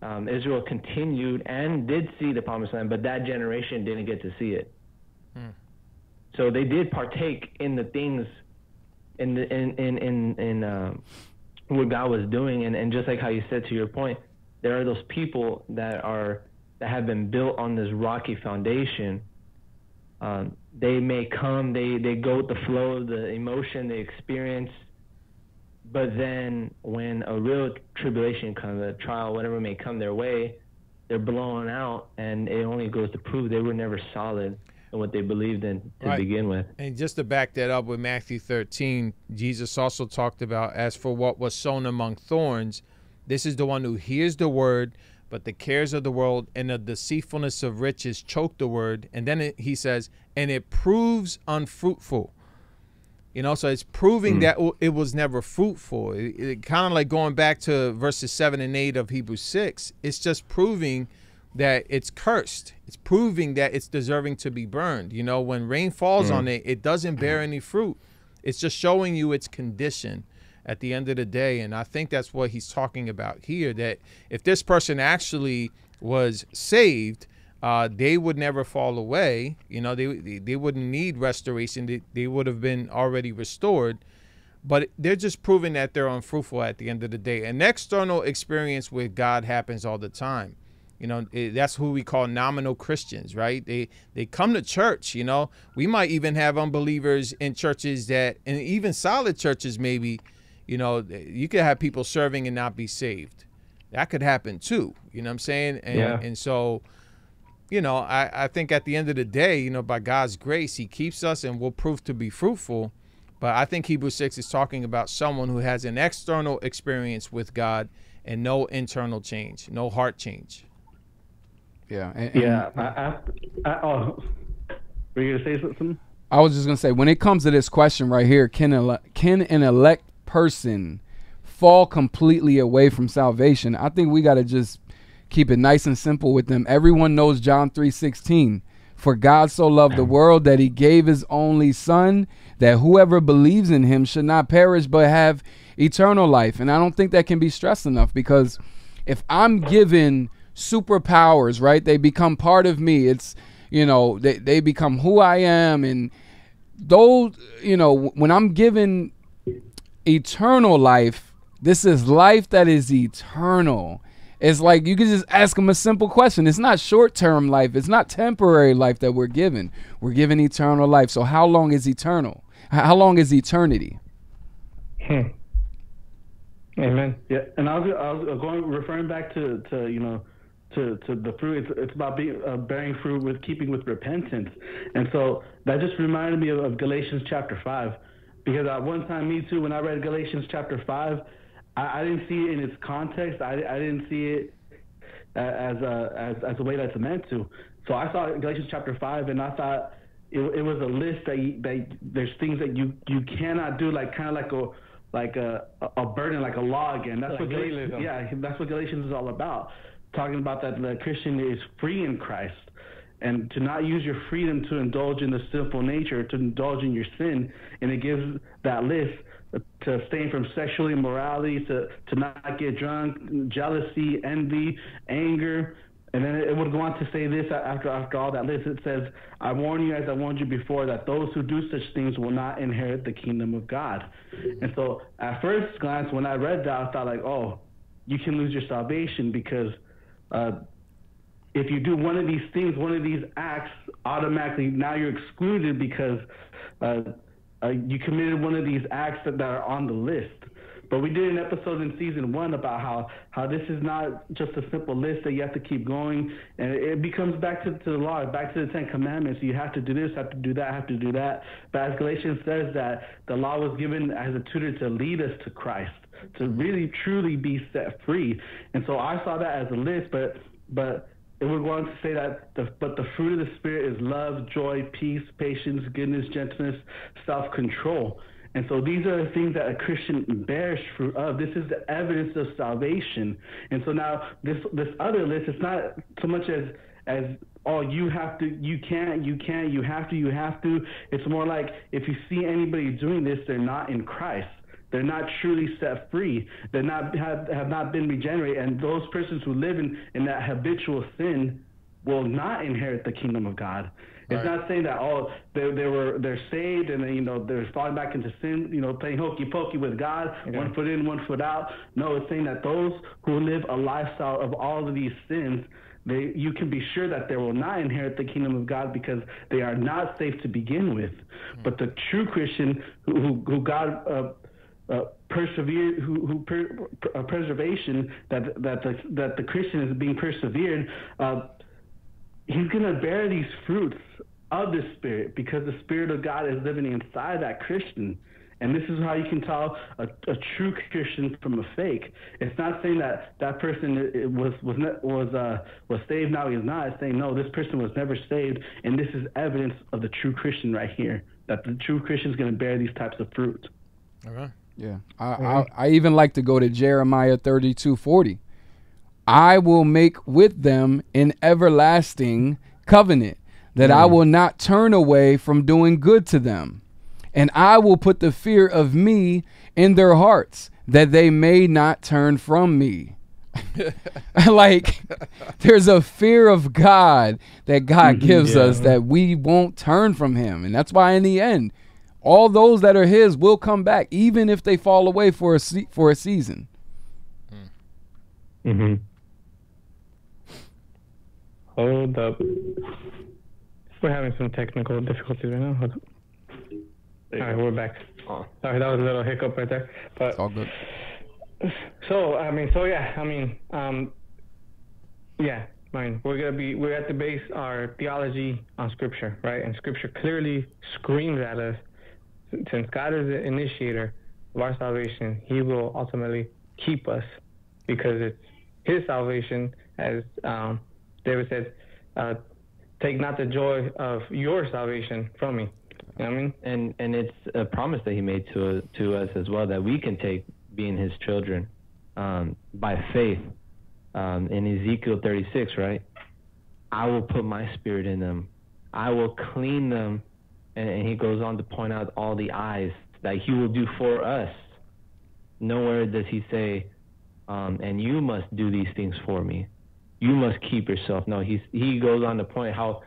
Um, Israel continued and did see the promised land, but that generation didn't get to see it. Hmm. So they did partake in the things in the, in in in, in uh, what God was doing, and, and just like how you said to your point, there are those people that are that have been built on this rocky foundation. Um, they may come, they they go with the flow of the emotion they experience, but then when a real tribulation comes, a trial, whatever may come their way, they're blown out, and it only goes to prove they were never solid in what they believed in to right. begin with. And just to back that up with Matthew 13, Jesus also talked about, as for what was sown among thorns, this is the one who hears the word, but the cares of the world and the deceitfulness of riches choke the word. And then it, he says, and it proves unfruitful. You know, so it's proving mm. that it was never fruitful. It, it kind of like going back to verses 7 and 8 of Hebrews 6. It's just proving that it's cursed. It's proving that it's deserving to be burned. You know, when rain falls mm. on it, it doesn't bear any fruit. It's just showing you its condition at the end of the day. And I think that's what he's talking about here that if this person actually was saved, uh, they would never fall away. You know, they, they, wouldn't need restoration, they, they would have been already restored. But they're just proving that they're unfruitful at the end of the day. An external experience with God happens all the time. You know, it, that's who we call nominal Christians, right? They they come to church. You know, we might even have unbelievers in churches that, and even solid churches, maybe. You know, you could have people serving and not be saved. That could happen too. You know what I'm saying? And, yeah. and so, you know, I, I think at the end of the day, you know, by God's grace, He keeps us and will prove to be fruitful. But I think Hebrews 6 is talking about someone who has an external experience with God and no internal change, no heart change. Yeah. And, yeah. I, I, I, oh, were you gonna say something? I was just gonna say when it comes to this question right here, can ele- can an elect person fall completely away from salvation? I think we got to just keep it nice and simple with them. Everyone knows John three sixteen. For God so loved the world that he gave his only Son, that whoever believes in him should not perish but have eternal life. And I don't think that can be stressed enough because if I'm given superpowers, right? They become part of me. It's you know they they become who I am, and those you know when I'm given eternal life, this is life that is eternal. It's like you can just ask them a simple question. It's not short term life. It's not temporary life that we're given. We're given eternal life. So how long is eternal? How long is eternity? Hmm. Amen. Yeah, and I was, I was going referring back to, to you know to, to the fruit. It's, it's about being, uh, bearing fruit with keeping with repentance, and so that just reminded me of, of Galatians chapter five, because at one time, me too, when I read Galatians chapter five, I, I didn't see it in its context. I, I didn't see it as a as as a way that's meant to. So I saw Galatians chapter five, and I thought it, it was a list that you, that there's things that you you cannot do, like kind of like a like a a burden, like a law again. That's Like what Galatians, yeah, that's what Galatians is all about. Talking about that the Christian is free in Christ, and to not use your freedom to indulge in the sinful nature, to indulge in your sin, and it gives that list to abstain from sexual immorality, to to not get drunk, jealousy, envy, anger. And then it would go on to say this after after all that list. It says, "I warn you, as I warned you before, that those who do such things will not inherit the kingdom of God." And so, at first glance, when I read that, I thought like, "Oh, you can lose your salvation because uh, if you do one of these things, one of these acts, automatically now you're excluded because uh, uh, you committed one of these acts that, that are on the list." But we did an episode in season one about how, how this is not just a simple list that you have to keep going, and it, becomes back to, to the law, back to the Ten Commandments. You have to do this, have to do that, have to do that. But as Galatians says that the law was given as a tutor to lead us to Christ, to really truly be set free. And so I saw that as a list, but but it would on to say that the, but the fruit of the spirit is love, joy, peace, patience, goodness, gentleness, self-control. And so these are the things that a Christian bears fruit of. This is the evidence of salvation. And so now this this other list, it's not so much as as oh you have to you can't you can't you have to you have to. It's more like if you see anybody doing this, they're not in Christ. They're not truly set free. They're not have, have not been regenerated. And those persons who live in, in that habitual sin will not inherit the kingdom of God. It's Right. not saying that oh they they were they're saved and then you know they're falling back into sin, you know, playing hokey pokey with God, one foot in, one foot out. No, it's saying that those who live a lifestyle of all of these sins, they you can be sure that they will not inherit the kingdom of God because they are not safe to begin with. But the true Christian who who, who God uh, uh, persevere, who, who per, uh, preservation that that the, that the Christian is being persevered. Uh, he's going to bear these fruits of the Spirit because the Spirit of God is living inside that Christian. And this is how you can tell a, a true Christian from a fake. It's not saying that that person was was was uh, was saved now he's not. It's saying no, this person was never saved, and this is evidence of the true Christian right here. That the true Christian is going to bear these types of fruit. Okay. Yeah. I, I, I even like to go to Jeremiah thirty two forty. I will make with them an everlasting covenant that I mm. will not turn away from doing good to them. And I will put the fear of me in their hearts that they may not turn from me. like there's a fear of God that God mm-hmm. gives yeah. us that we won't turn from him. And that's why in the end all those that are his will come back even if they fall away for a se- for a season. Mm-hmm. Hold up. We're having some technical difficulties right now. Hold up. All right, we're back. Sorry, that was a little hiccup right there. But It's all good. so I mean, so yeah, I mean, um, yeah, I mean, we're gonna be we're at the base our theology on Scripture, right? And Scripture clearly screams at us, since God is the initiator of our salvation, He will ultimately keep us because it's His salvation, as um, David said, uh, "Take not the joy of your salvation from me." You know what I mean? and and it's a promise that he made to to us as well that we can take being his children um, by faith um, in Ezekiel 36 right I will put my spirit in them I will clean them and, he goes on to point out all the eyes that he will do for us nowhere does he say um, and you must do these things for me. You must keep yourself. No, he's he goes on to point how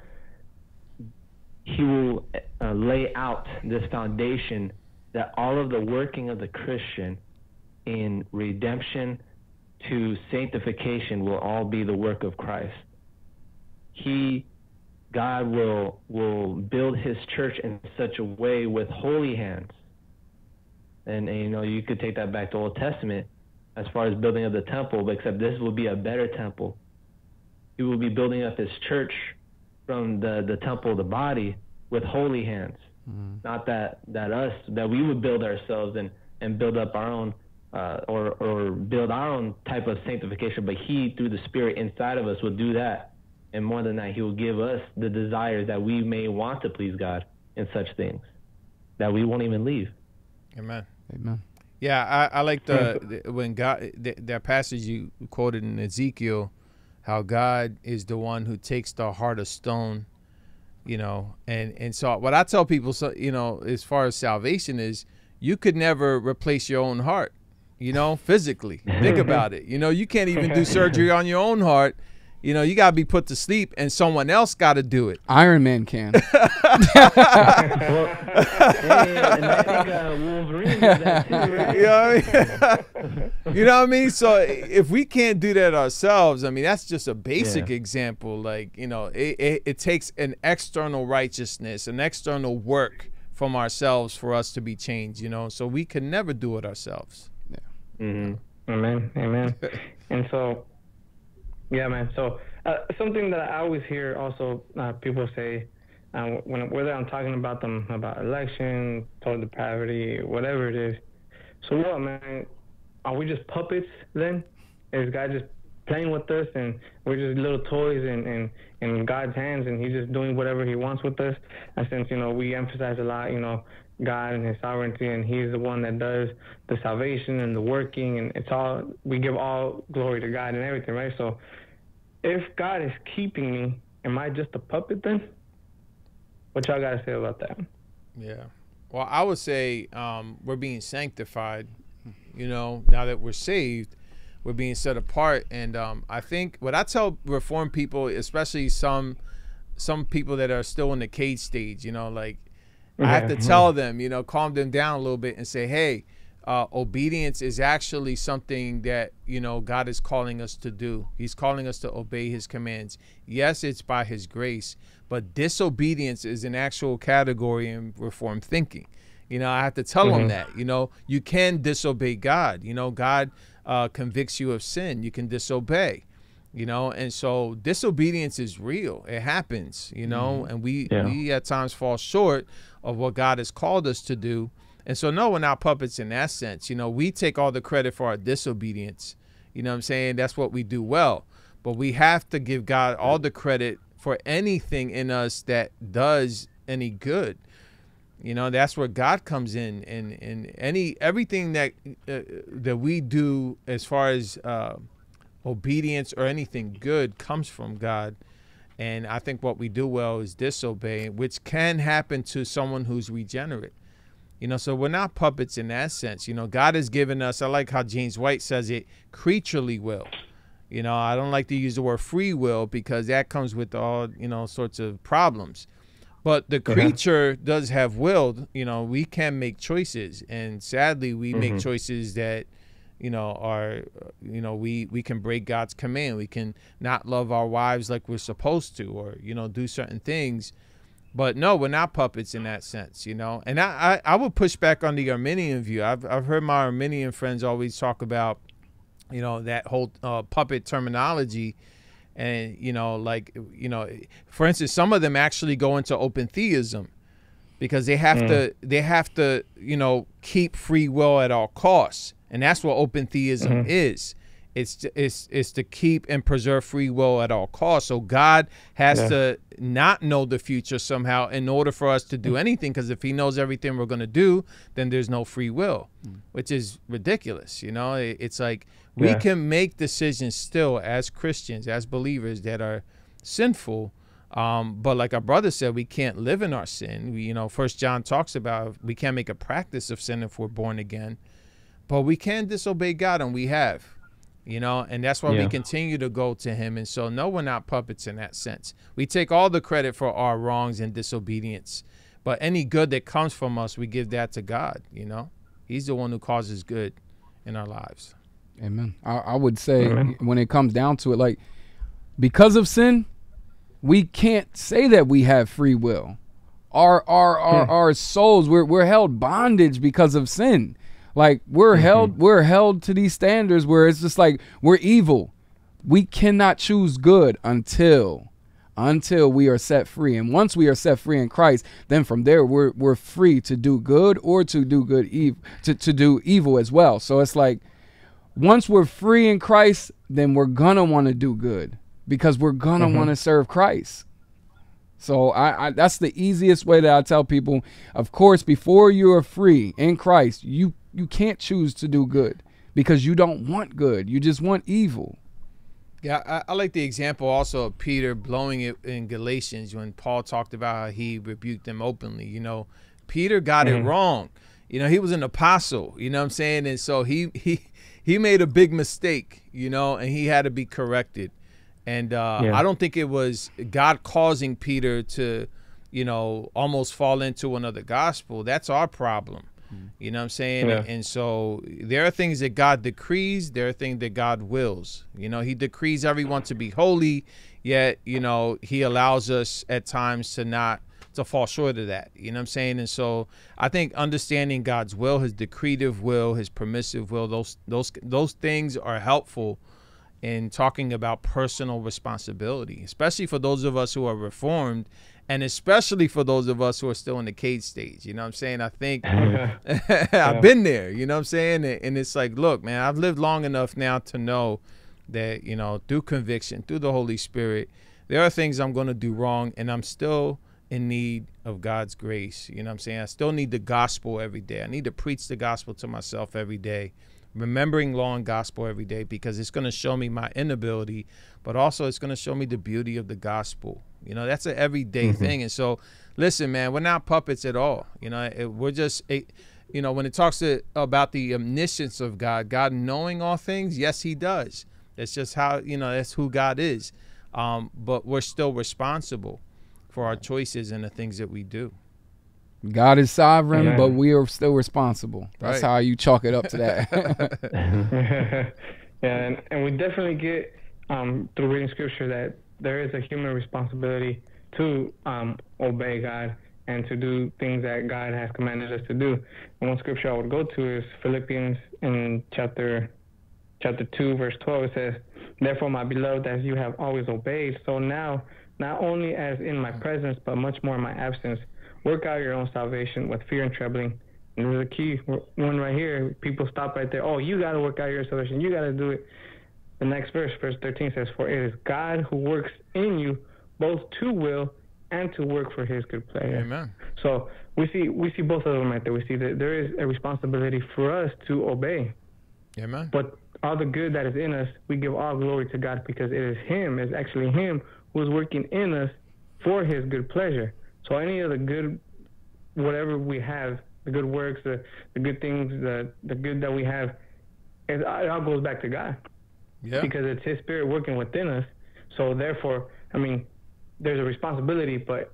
he will uh, lay out this foundation that all of the working of the Christian in redemption to sanctification will all be the work of Christ. He God will will build his church in such a way with holy hands. And, and you know, you could take that back to Old Testament as far as building of the temple, but except this will be a better temple. He will be building up his church from the, the temple of the body with holy hands. Mm-hmm. Not that, that us, that we would build ourselves and, and build up our own, uh, or, or build our own type of sanctification, but he, through the Spirit inside of us, will do that. And more than that, he will give us the desires that we may want to please God in such things, that we won't even leave. Amen. Amen. Yeah, I, I like the, the when God the, that passage you quoted in Ezekiel, how God is the one who takes the heart of stone, you know, and and so what I tell people, so you know, as far as salvation is, you could never replace your own heart, you know, physically. Think about it. You know, you can't even do surgery on your own heart you know, you gotta be put to sleep, and someone else got to do it. Iron Man can. well, yeah, and I think uh, Wolverine that too, right? You know what I mean? you know what I mean? So if we can't do that ourselves, I mean, that's just a basic yeah. example. Like, you know, it, it, it takes an external righteousness, an external work from ourselves for us to be changed. You know, so we can never do it ourselves. Yeah. Mm-hmm. Amen. Amen. and so yeah, man. So uh, something that I always hear also uh, people say uh, when whether I'm talking about them about election, total depravity, whatever it is. So what, man? Are we just puppets then? Is God just playing with us and we're just little toys in, in, in God's hands and He's just doing whatever He wants with us? And since you know we emphasize a lot, you know, God and His sovereignty, and He's the one that does the salvation and the working, and it's all we give all glory to God and everything, right? So if God is keeping me, am I just a puppet then? What y'all got to say about that? Yeah. Well, I would say um, we're being sanctified. You know, now that we're saved, we're being set apart. And um, I think what I tell reform people, especially some some people that are still in the cage stage, you know, like I have to tell them, you know, calm them down a little bit and say, hey, uh, obedience is actually something that you know God is calling us to do. He's calling us to obey His commands. Yes, it's by His grace, but disobedience is an actual category in Reformed thinking. You know, I have to tell mm-hmm. them that. You know, you can disobey God. You know, God uh, convicts you of sin. You can disobey. You know, and so disobedience is real. It happens. You know, mm-hmm. and we yeah. we at times fall short of what God has called us to do and so, no, we're not puppets in that sense. You know, we take all the credit for our disobedience. You know what I'm saying? That's what we do well. But we have to give God all the credit for anything in us that does any good. You know, that's where God comes in, and and any everything that uh, that we do as far as uh, obedience or anything good comes from God. And I think what we do well is disobey, which can happen to someone who's regenerate. You know, so we're not puppets in that sense. You know, God has given us, I like how James White says it, creaturely will. You know, I don't like to use the word free will because that comes with all, you know, sorts of problems. But the creature does have will. You know, we can make choices. And sadly, we mm-hmm. make choices that, you know, are, you know, we, we can break God's command. We can not love our wives like we're supposed to or, you know, do certain things but no, we're not puppets in that sense, you know. And I, I, I would push back on the Arminian view. I've, I've heard my Arminian friends always talk about, you know, that whole uh, puppet terminology. And, you know, like, you know, for instance, some of them actually go into open theism because they have mm. to, they have to, you know, keep free will at all costs. And that's what open theism mm-hmm. is it's to, it's it's to keep and preserve free will at all costs. So God has yeah. to not know the future somehow in order for us to do anything. Because if He knows everything we're going to do, then there's no free will, mm. which is ridiculous. You know, it, it's like we yeah. can make decisions still as Christians, as believers that are sinful. Um, but like our brother said, we can't live in our sin. We, you know, First John talks about we can't make a practice of sin if we're born again, but we can disobey God, and we have You know, and that's why we continue to go to him. And so, no, we're not puppets in that sense. We take all the credit for our wrongs and disobedience, but any good that comes from us, we give that to God. You know, He's the one who causes good in our lives. Amen. I, I would say Amen. when it comes down to it, like because of sin, we can't say that we have free will. Our our our, hmm. our souls we're we're held bondage because of sin. Like we're mm-hmm. held we're held to these standards where it's just like we're evil. We cannot choose good until until we are set free. And once we are set free in Christ, then from there we're we're free to do good or to do good evil to, to do evil as well. So it's like once we're free in Christ, then we're gonna want to do good because we're gonna mm-hmm. want to serve Christ. So I, I that's the easiest way that I tell people. Of course, before you are free in Christ, you you can't choose to do good because you don't want good. You just want evil. Yeah, I, I like the example also of Peter blowing it in Galatians when Paul talked about how he rebuked them openly. You know, Peter got it wrong. You know, he was an apostle. You know what I'm saying? And so he he he made a big mistake. You know, and he had to be corrected. And uh, Yeah. I don't think it was God causing Peter to, you know, almost fall into another gospel. That's our problem. Mm-hmm. You know what I'm saying? Yeah. And so there are things that God decrees, there are things that God wills. You know, He decrees everyone to be holy, yet, you know, He allows us at times to not to fall short of that. You know what I'm saying? And so I think understanding God's will, his decretive will, his permissive will, those those those things are helpful in talking about personal responsibility, especially for those of us who are reformed and especially for those of us who are still in the cage stage. You know what I'm saying? I think I've been there, you know what I'm saying? And it's like, look, man, I've lived long enough now to know that, you know, through conviction, through the Holy Spirit, there are things I'm going to do wrong and I'm still in need of God's grace. You know what I'm saying? I still need the gospel every day. I need to preach the gospel to myself every day, remembering law and gospel every day because it's going to show me my inability, but also it's going to show me the beauty of the gospel. You know, that's an everyday thing. And so, listen, man, we're not puppets at all. You know, it, we're just, it, you know, when it talks to, about the omniscience of God, God knowing all things, yes, He does. That's just how, you know, that's who God is. Um, but we're still responsible for our choices and the things that we do. God is sovereign, Yeah. but we are still responsible. That's Right. how you chalk it up to that. yeah, and, and we definitely get um, through reading scripture that there is a human responsibility to um, obey God and to do things that God has commanded us to do. And one scripture I would go to is Philippians in chapter chapter two, verse twelve. It says, "Therefore, my beloved, as you have always obeyed, so now, not only as in my presence, but much more in my absence, work out your own salvation with fear and trembling." And there's a key one right here. People stop right there. Oh, you got to work out your salvation. You got to do it. The next verse, verse 13 says, For it is God who works in you both to will and to work for his good pleasure. Amen. So we see we see both of them right there. We see that there is a responsibility for us to obey. Amen. But all the good that is in us, we give all glory to God because it is Him, it's actually Him who is working in us for His good pleasure. So any of the good, whatever we have, the good works, the, the good things, the, the good that we have, it, it all goes back to God Yeah. because it's His Spirit working within us. So therefore, I mean, there's a responsibility, but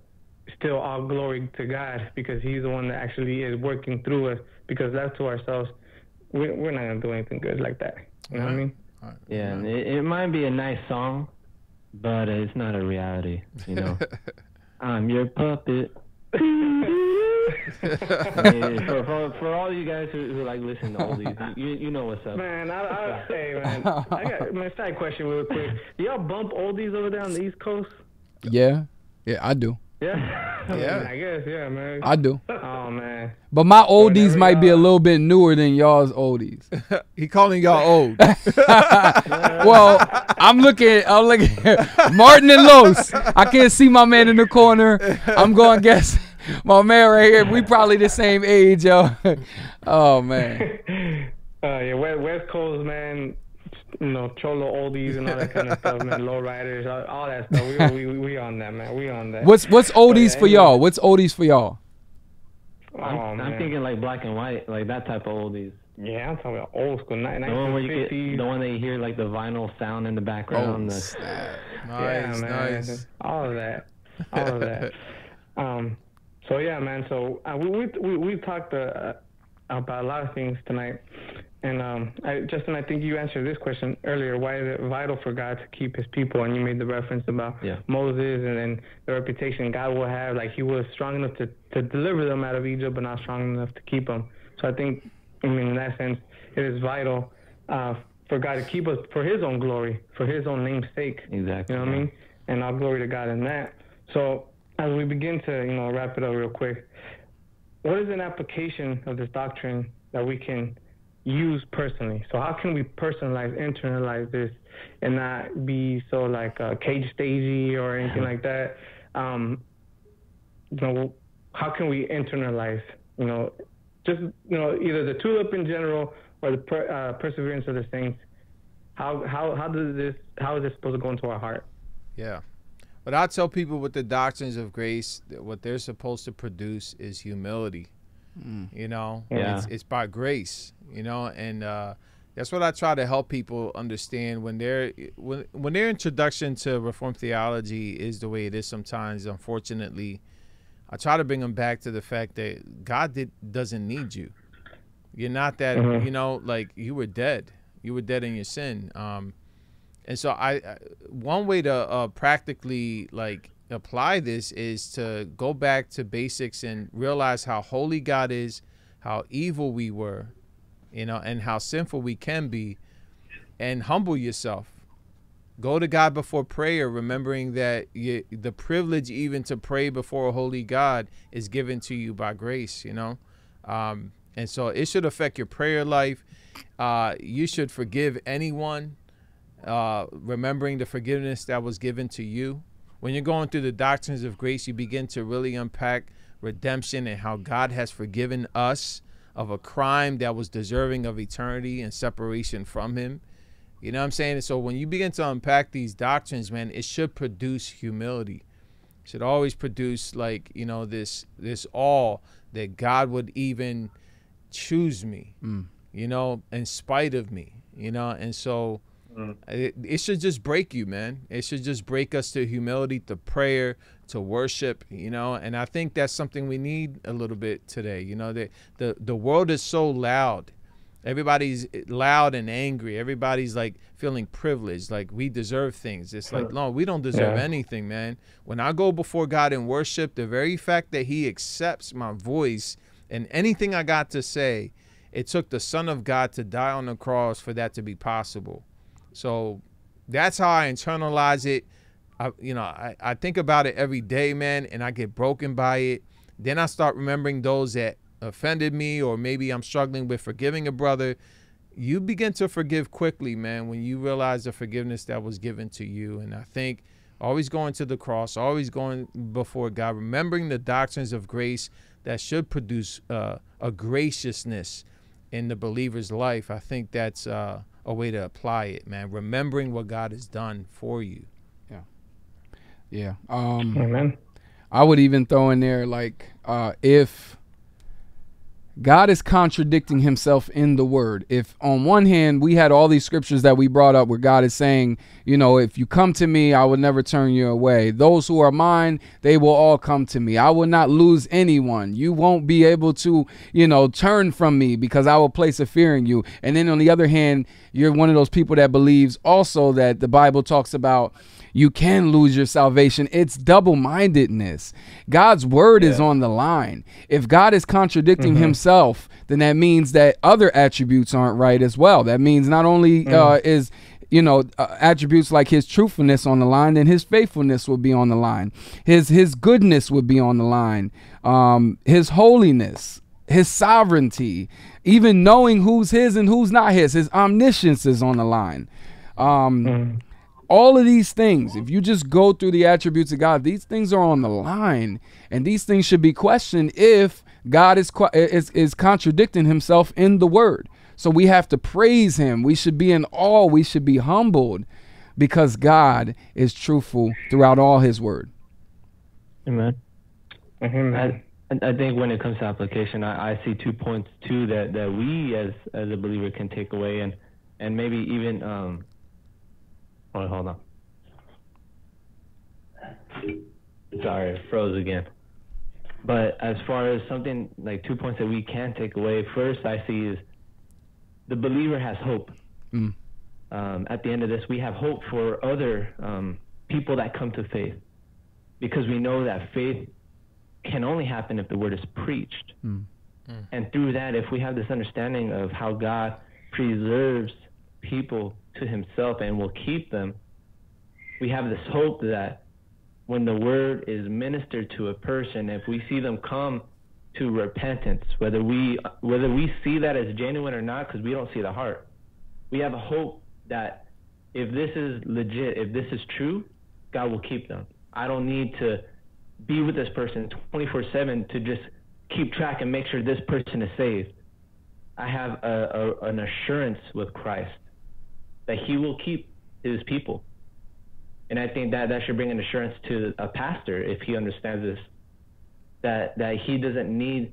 still all glory to God because He's the one that actually is working through us. Because left to ourselves, we're, we're not gonna do anything good like that. You know what I mean? Yeah, and it, it might be a nice song, but it's not a reality. You know, I'm your puppet. I for, for, for all you guys who, who like listen to oldies, you you know what's up. Man, I, I say, man, I got man. Side question real quick. Do y'all bump oldies over there on the East Coast? yeah, yeah, I do. Yeah. Yeah. I guess yeah, man. I do. oh man. But my oldies Whenever might be a little bit newer than y'all's oldies. He calling y'all old. well, I'm looking. I'm looking. Martin and Los. I can't see my man in the corner. I'm going to guess my man right here. We probably the same age, yo. Oh man. Uh, yeah, West, West Coast, man. You know, cholo oldies and all that kind of stuff, man. Low riders, all, all that stuff. We, we we on that, man. We on that. What's what's oldies for anyway. y'all? What's oldies for y'all? Oh I'm, I'm thinking like black and white, like that type of oldies. Yeah, I'm talking about old school, ni- The one where you get, the one that you hear like the vinyl sound in the background. Oh, the, snap. Nice, yeah, man. nice. All of that, all of that. Um, so yeah, man. So uh, we we we talked uh, about a lot of things tonight, and um, I, Justin, I think you answered this question earlier. Why is it vital for God to keep His people? And you made the reference about Yeah. Moses and then the reputation God will have, like He was strong enough to to deliver them out of Egypt, but not strong enough to keep them. So I think, I mean, in that sense, it is vital. Uh, for God to keep us for His own glory, for His own name's sake. exactly. You know what I mean? And all glory to God in that. So as we begin to, you know, wrap it up real quick, what is an application of this doctrine that we can use personally? So how can we personalize, internalize this, and not be so like uh, cage stagey or anything like that? Um, you know, how can we internalize, you know, just you know, either the tulip in general or the per, uh, perseverance of the saints? How how how does this how is this supposed to go into our heart? Yeah. But I tell people with the doctrines of grace, that what they're supposed to produce is humility. You know, Yeah. it's, it's by grace. You know, and uh, that's what I try to help people understand when their when when their introduction to Reformed theology is the way it is. Sometimes, unfortunately, I try to bring them back to the fact that God did, doesn't need you. You're not that. Mhm. You know, like you were dead. You were dead in your sin. Um, and so I, one way to uh, practically like apply this is to go back to basics and realize how holy God is, how evil we were, you know, and how sinful we can be, and humble yourself. Go to God before prayer, remembering that you, the privilege even to pray before a holy God is given to you by grace, you know. Um, and so it should affect your prayer life. Uh, you should forgive anyone uh, remembering the forgiveness that was given to you. When you're going through the doctrines of grace, you begin to really unpack redemption and how God has forgiven us of a crime that was deserving of eternity and separation from Him. You know what I'm saying? And so when you begin to unpack these doctrines, man, it should produce humility. It should always produce like you know this this awe that God would even choose me. You know, in spite of me. You know, and so Mm. it, it should just break you, man. It should just break us to humility, to prayer, to worship, you know. And I think that's something we need a little bit today. You know, that the the world is so loud. Everybody's eh, loud and angry. Everybody's like feeling privileged, like we deserve things. It's like, no, we don't deserve Yeah. anything, man. When I go before God and worship, the very fact that He accepts my voice and anything I got to say, it took the Son of God to die on the cross for that to be possible. So that's how I internalize it. I, you know, I, I think about it every day, man, and I get broken by it. Then I start remembering those that offended me, or maybe I'm struggling with forgiving a brother. You begin to forgive quickly, man, when you realize the forgiveness that was given to you. And I think always going to the cross, always going before God, remembering the doctrines of grace that should produce uh, a graciousness in the believer's life. I think that's uh, a way to apply it, man. Remembering what God has done for you. Yeah. Yeah. Um, Amen. I would even throw in there like uh, if God is contradicting himself in the word. If on one hand we had all these scriptures that we brought up where God is saying, you know, if you come to me, I will never turn you away. Those who are mine, they will all come to me. I will not lose anyone. You won't be able to, you know, turn from me because I will place a fear in you. And then on the other hand, you're one of those people that believes also that the Bible talks about you can lose your salvation. It's double mindedness. God's word is on the line. If God is contradicting himself, then that means that other attributes aren't right as well. That means not only uh, is you know uh, attributes like his truthfulness on the line then his faithfulness will be on the line his his goodness would be on the line um his holiness his sovereignty even knowing who's his and who's not his his omniscience is on the line um all of these things if you just go through the attributes of god these things are on the line and these things should be questioned if god is is, is contradicting himself in the word so we have to praise him we should be in awe we should be humbled because god is truthful throughout all his word Amen. Amen. I, I think when it comes to application, I, I see two points too that, that we as as a believer can take away, and and maybe even um. Hold on, hold on. Sorry, it froze again. But as far as something like two points that we can take away, first I see is the believer has hope. Mm. Um, at the end of this, we have hope for other um, people that come to faith because we know that faith can only happen if the word is preached. Mm. And through that, if we have this understanding of how God preserves people to himself and will keep them, we have this hope that when the word is ministered to a person, if we see them come to repentance, whether we whether we see that as genuine or not, because we don't see the heart, we have a hope that if this is legit, if this is true, God will keep them. I don't need to be with this person 24/7 to just keep track and make sure this person is saved. I have a, a, an assurance with Christ that He will keep His people. And I think that that should bring an assurance to a pastor if he understands this, that that he doesn't need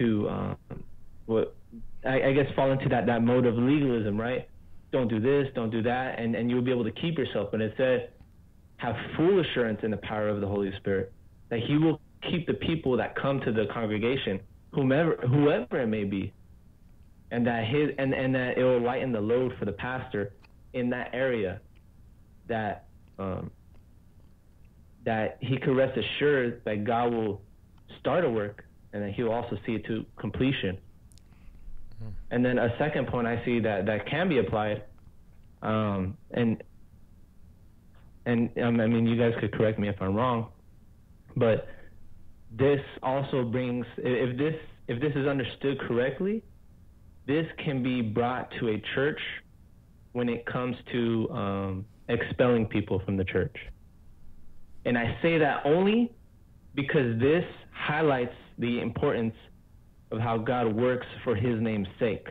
to, um, what I, I guess, fall into that that mode of legalism, right? Don't do this, don't do that, and and you'll be able to keep yourself. But instead, have full assurance in the power of the Holy Spirit that He will keep the people that come to the congregation, whomever whoever it may be, and that his and and that it will lighten the load for the pastor in that area. That um, that he could rest assured that God will start a work and that he will also see it to completion. And then a second point I see that that can be applied, um, and and um, I mean you guys could correct me if I'm wrong, but this also brings if this if this is understood correctly, this can be brought to a church when it comes to um, expelling people from the church. And I say that only because this highlights the importance of how God works for his name's sake.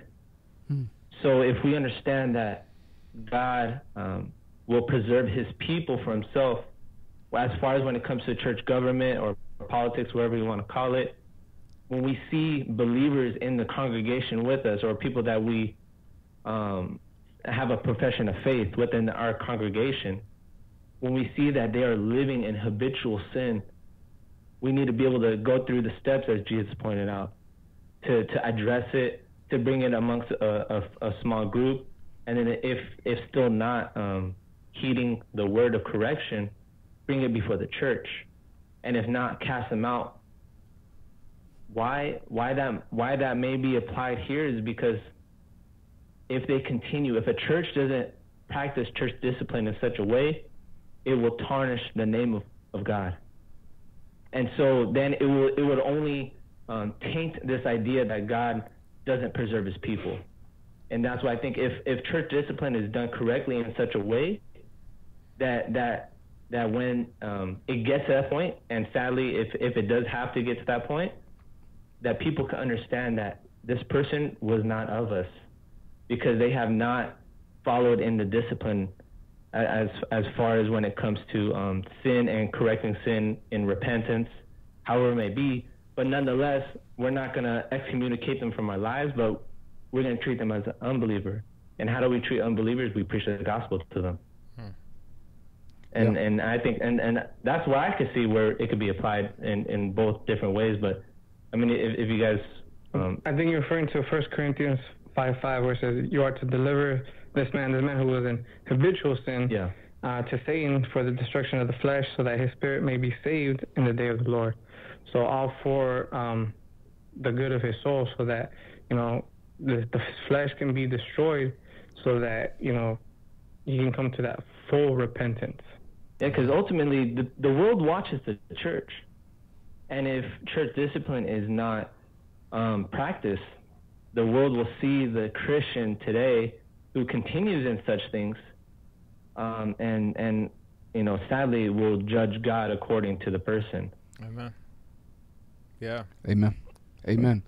Hmm. So if we understand that God um, will preserve his people for himself, as far as when it comes to church government or politics, whatever you want to call it, when we see believers in the congregation with us or people that we um, have a profession of faith within our congregation, when we see that they are living in habitual sin, we need to be able to go through the steps as Jesus pointed out to, to address it, to bring it amongst a, a, a small group, and then if if still not um, heeding the word of correction, bring it before the church, and if not, cast them out. Why why that why that may be applied here is because if they continue, if a church doesn't practice church discipline in such a way, it will tarnish the name of, of God. And so then it will it would only um, taint this idea that God doesn't preserve his people. And that's why I think if, if church discipline is done correctly in such a way that that that when um, it gets to that point, and sadly if, if it does have to get to that point, that people can understand that this person was not of us because they have not followed in the discipline as as far as when it comes to um, sin and correcting sin in repentance, however it may be. But nonetheless, we're not going to excommunicate them from our lives, but we're going to treat them as an unbeliever. And how do we treat unbelievers? We preach the gospel to them. Hmm. And yeah. and I think and, and that's why I could see where it could be applied in, in both different ways. But I mean, if, if you guys, um, I think you're referring to First Corinthians five five, where it says you are to deliver this man, this man who was in habitual sin, yeah. uh, to Satan for the destruction of the flesh, so that his spirit may be saved in the day of the Lord. So all for um, the good of his soul, so that you know the, the flesh can be destroyed, so that you know he can come to that full repentance. Yeah, because ultimately the the world watches the church, and if church discipline is not um, practiced, the world will see the Christian today who continues in such things, um, and and you know, sadly, will judge God according to the person. Amen. Yeah. Amen. Amen.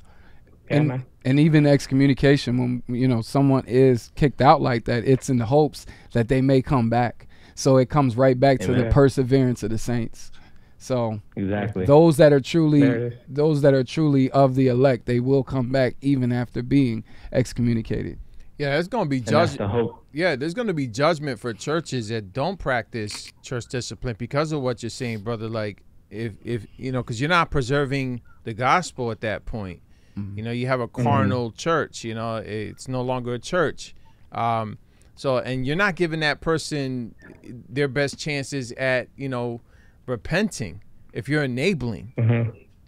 And, Amen. and even excommunication when you know someone is kicked out like that it's in the hopes that they may come back so it comes right back Amen. to the perseverance of the saints So Exactly. those that are truly There those that are truly of the elect, they will come back even after being excommunicated. Yeah, it's gonna be judgment. the. Yeah, there's going to be judgment for churches that don't practice church discipline because of what you're saying, brother. Like, if if you know, because you're not preserving the gospel at that point. You know, you have a carnal church. You know, it's no longer a church. Um, so, and you're not giving that person their best chances at you know repenting if you're enabling.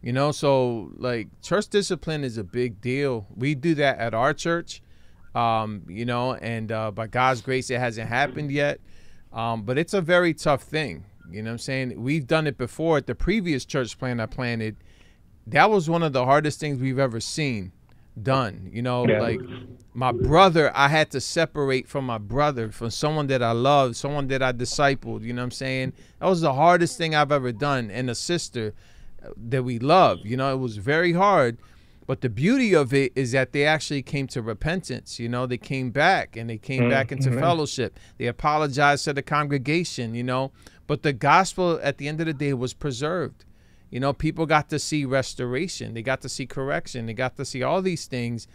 You know, so like church discipline is a big deal. We do that at our church um, you know, and uh, by God's grace, it hasn't happened yet. Um, but it's a very tough thing. You know what I'm saying? We've done it before at the previous church plant I planted. That was one of the hardest things we've ever seen done. You know, Yeah. like my brother, I had to separate from my brother, from someone that I loved, someone that I discipled. You know what I'm saying? That was the hardest thing I've ever done. And a sister uh, that we love. You know, it was very hard. But the beauty of it is that they actually came to repentance. You know, they came back and they came back into fellowship. They apologized to the congregation, you know. But the gospel at the end of the day was preserved. You know, people got to see restoration, they got to see correction, they got to see all these things.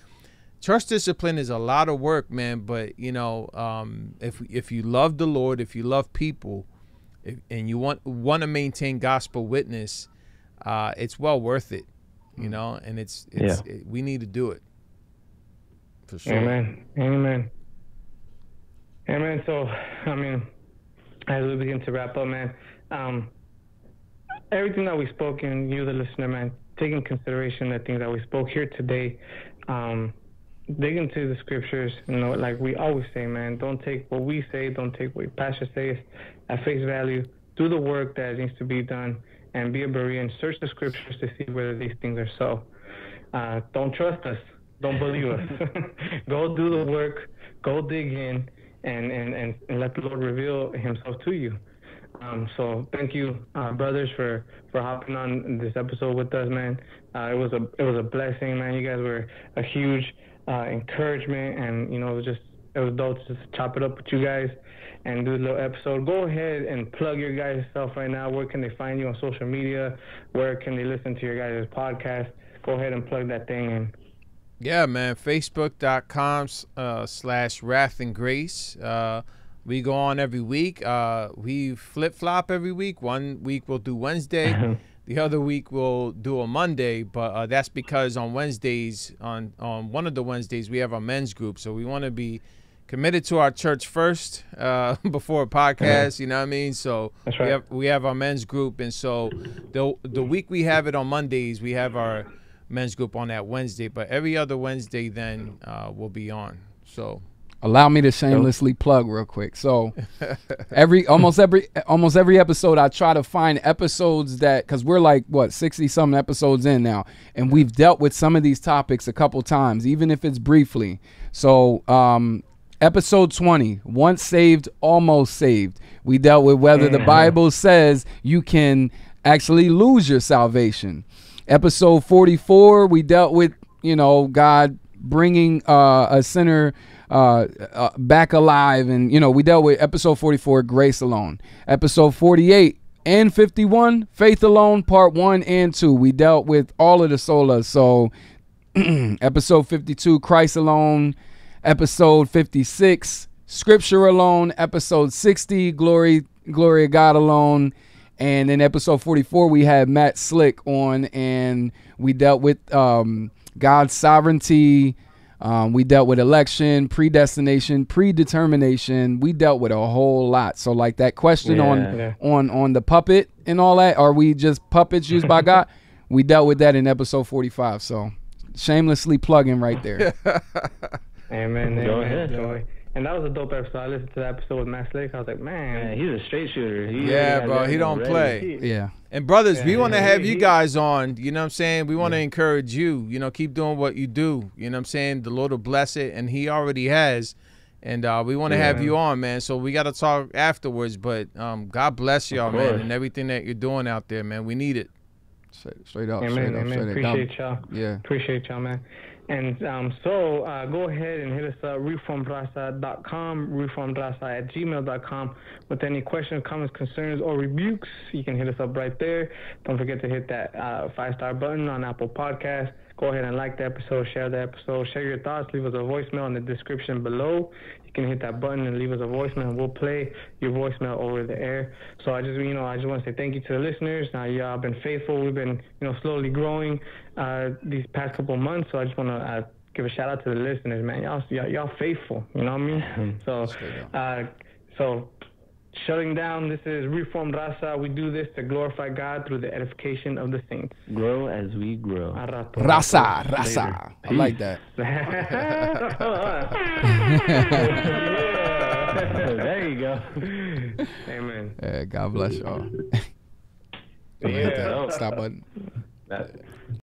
Church discipline is a lot of work, man. But you know, um, if if you love the Lord, if you love people, if, and you want want to maintain gospel witness, uh, it's well worth it. You know, and it's it's it, we need to do it for sure. Amen. Amen. Amen. So, I mean, as we begin to wrap up, man, um, everything that we spoke and you, the listener, man, take in consideration the things that we spoke here today. Um, dig into the scriptures. You know, like we always say, man, don't take what we say, don't take what pastor says at face value. Do the work that needs to be done and be a Berean. Search the scriptures to see whether these things are so. Uh, don't trust us. Don't believe us. go do the work. Go dig in and, and, and, and let the Lord reveal himself to you. Um, so thank you, uh, brothers, for, for hopping on this episode with us, man. Uh, it was a it was a blessing, man. You guys were a huge uh, encouragement, and you know, it was just it was dope to just chop it up with you guys and do a little episode. Go ahead and plug your guys' stuff right now. Where can they find you on social media? Where can they listen to your guys' podcast? Go ahead and plug that thing in. Yeah, man. Facebook.com uh, slash Wrath and Grace. Uh, we go on every week. Uh, we flip flop every week. One week we'll do Wednesday. the other week we'll do a Monday. But uh, that's because on Wednesdays, on on one of the Wednesdays, we have our men's group. So we want to be committed to our church first uh, before a podcast. You know what I mean? So That's we have we have our men's group, and so the the week we have it on Mondays, we have our men's group on that Wednesday. But every other Wednesday, then uh, we'll be on. So Allow me to shamelessly plug real quick. So every almost every almost every episode I try to find episodes that cuz we're like what 60 some episodes in now and we've dealt with some of these topics a couple times even if it's briefly. So um episode 20 once saved almost saved. We dealt with whether the Bible says you can actually lose your salvation. Episode 44 we dealt with, you know, God bringing uh, a sinner uh, uh, back alive. And, you know, we dealt with episode 44, Grace Alone. Episode 48 and 51, Faith Alone, part one and two. We dealt with all of the solas. So, episode 52, Christ Alone. Episode 56, Scripture Alone. Episode 60, Glory, Glory of God Alone. And in episode 44, we had Matt Slick on, and we dealt with um, God's sovereignty. Um, we dealt with election, predestination, predetermination. We dealt with a whole lot. So, like that question Yeah. on Yeah. on on the puppet and all that, are we just puppets used by God? We dealt with that in episode 45. So, shamelessly plugging right there. Amen. Go amen. ahead. Joy. And that was a dope episode. I listened to that episode with Matt Slick. I was like, man, Man, he's a straight shooter. He Yeah, got bro, he don't ready. play. yeah. And brothers, we Yeah, want to yeah, have he- you guys on. You know what I'm saying? We want to encourage you. You know, keep doing what you do. You know what I'm saying? The Lord will bless it, and He already has. And uh, we want to have you on, man. So we got to talk afterwards. But um, God bless y'all, man, and everything that you're doing out there, man. We need it. Straight, straight up. amen, straight up. amen. Straight up. Appreciate y'all. Yeah. Appreciate y'all, man. And um, so uh, go ahead and hit us up, reformedraza.com, reformedraza at gmail.com with any questions, comments, concerns, or rebukes. You can hit us up right there. Don't forget to hit that uh, five star button on Apple Podcasts. Go ahead and like the episode, share the episode, share your thoughts, leave us a voicemail in the description below. You can hit that button and leave us a voicemail, and we'll play your voicemail over the air. So I just, you know, I just want to say thank you to the listeners. Now, y'all been faithful. We've been, you know, slowly growing uh, these past couple of months. So I just want to uh, give a shout out to the listeners, man. Y'all, y'all, y'all faithful. You know what I mean? so, uh, so shutting down. This is Reformed Raza. We do this to glorify God through the edification of the saints. Grow as we grow. A rato. Rasa, rasa. I like that. there you go. Amen. Yeah, God bless y'all. Hit that Yeah. Stop button. That-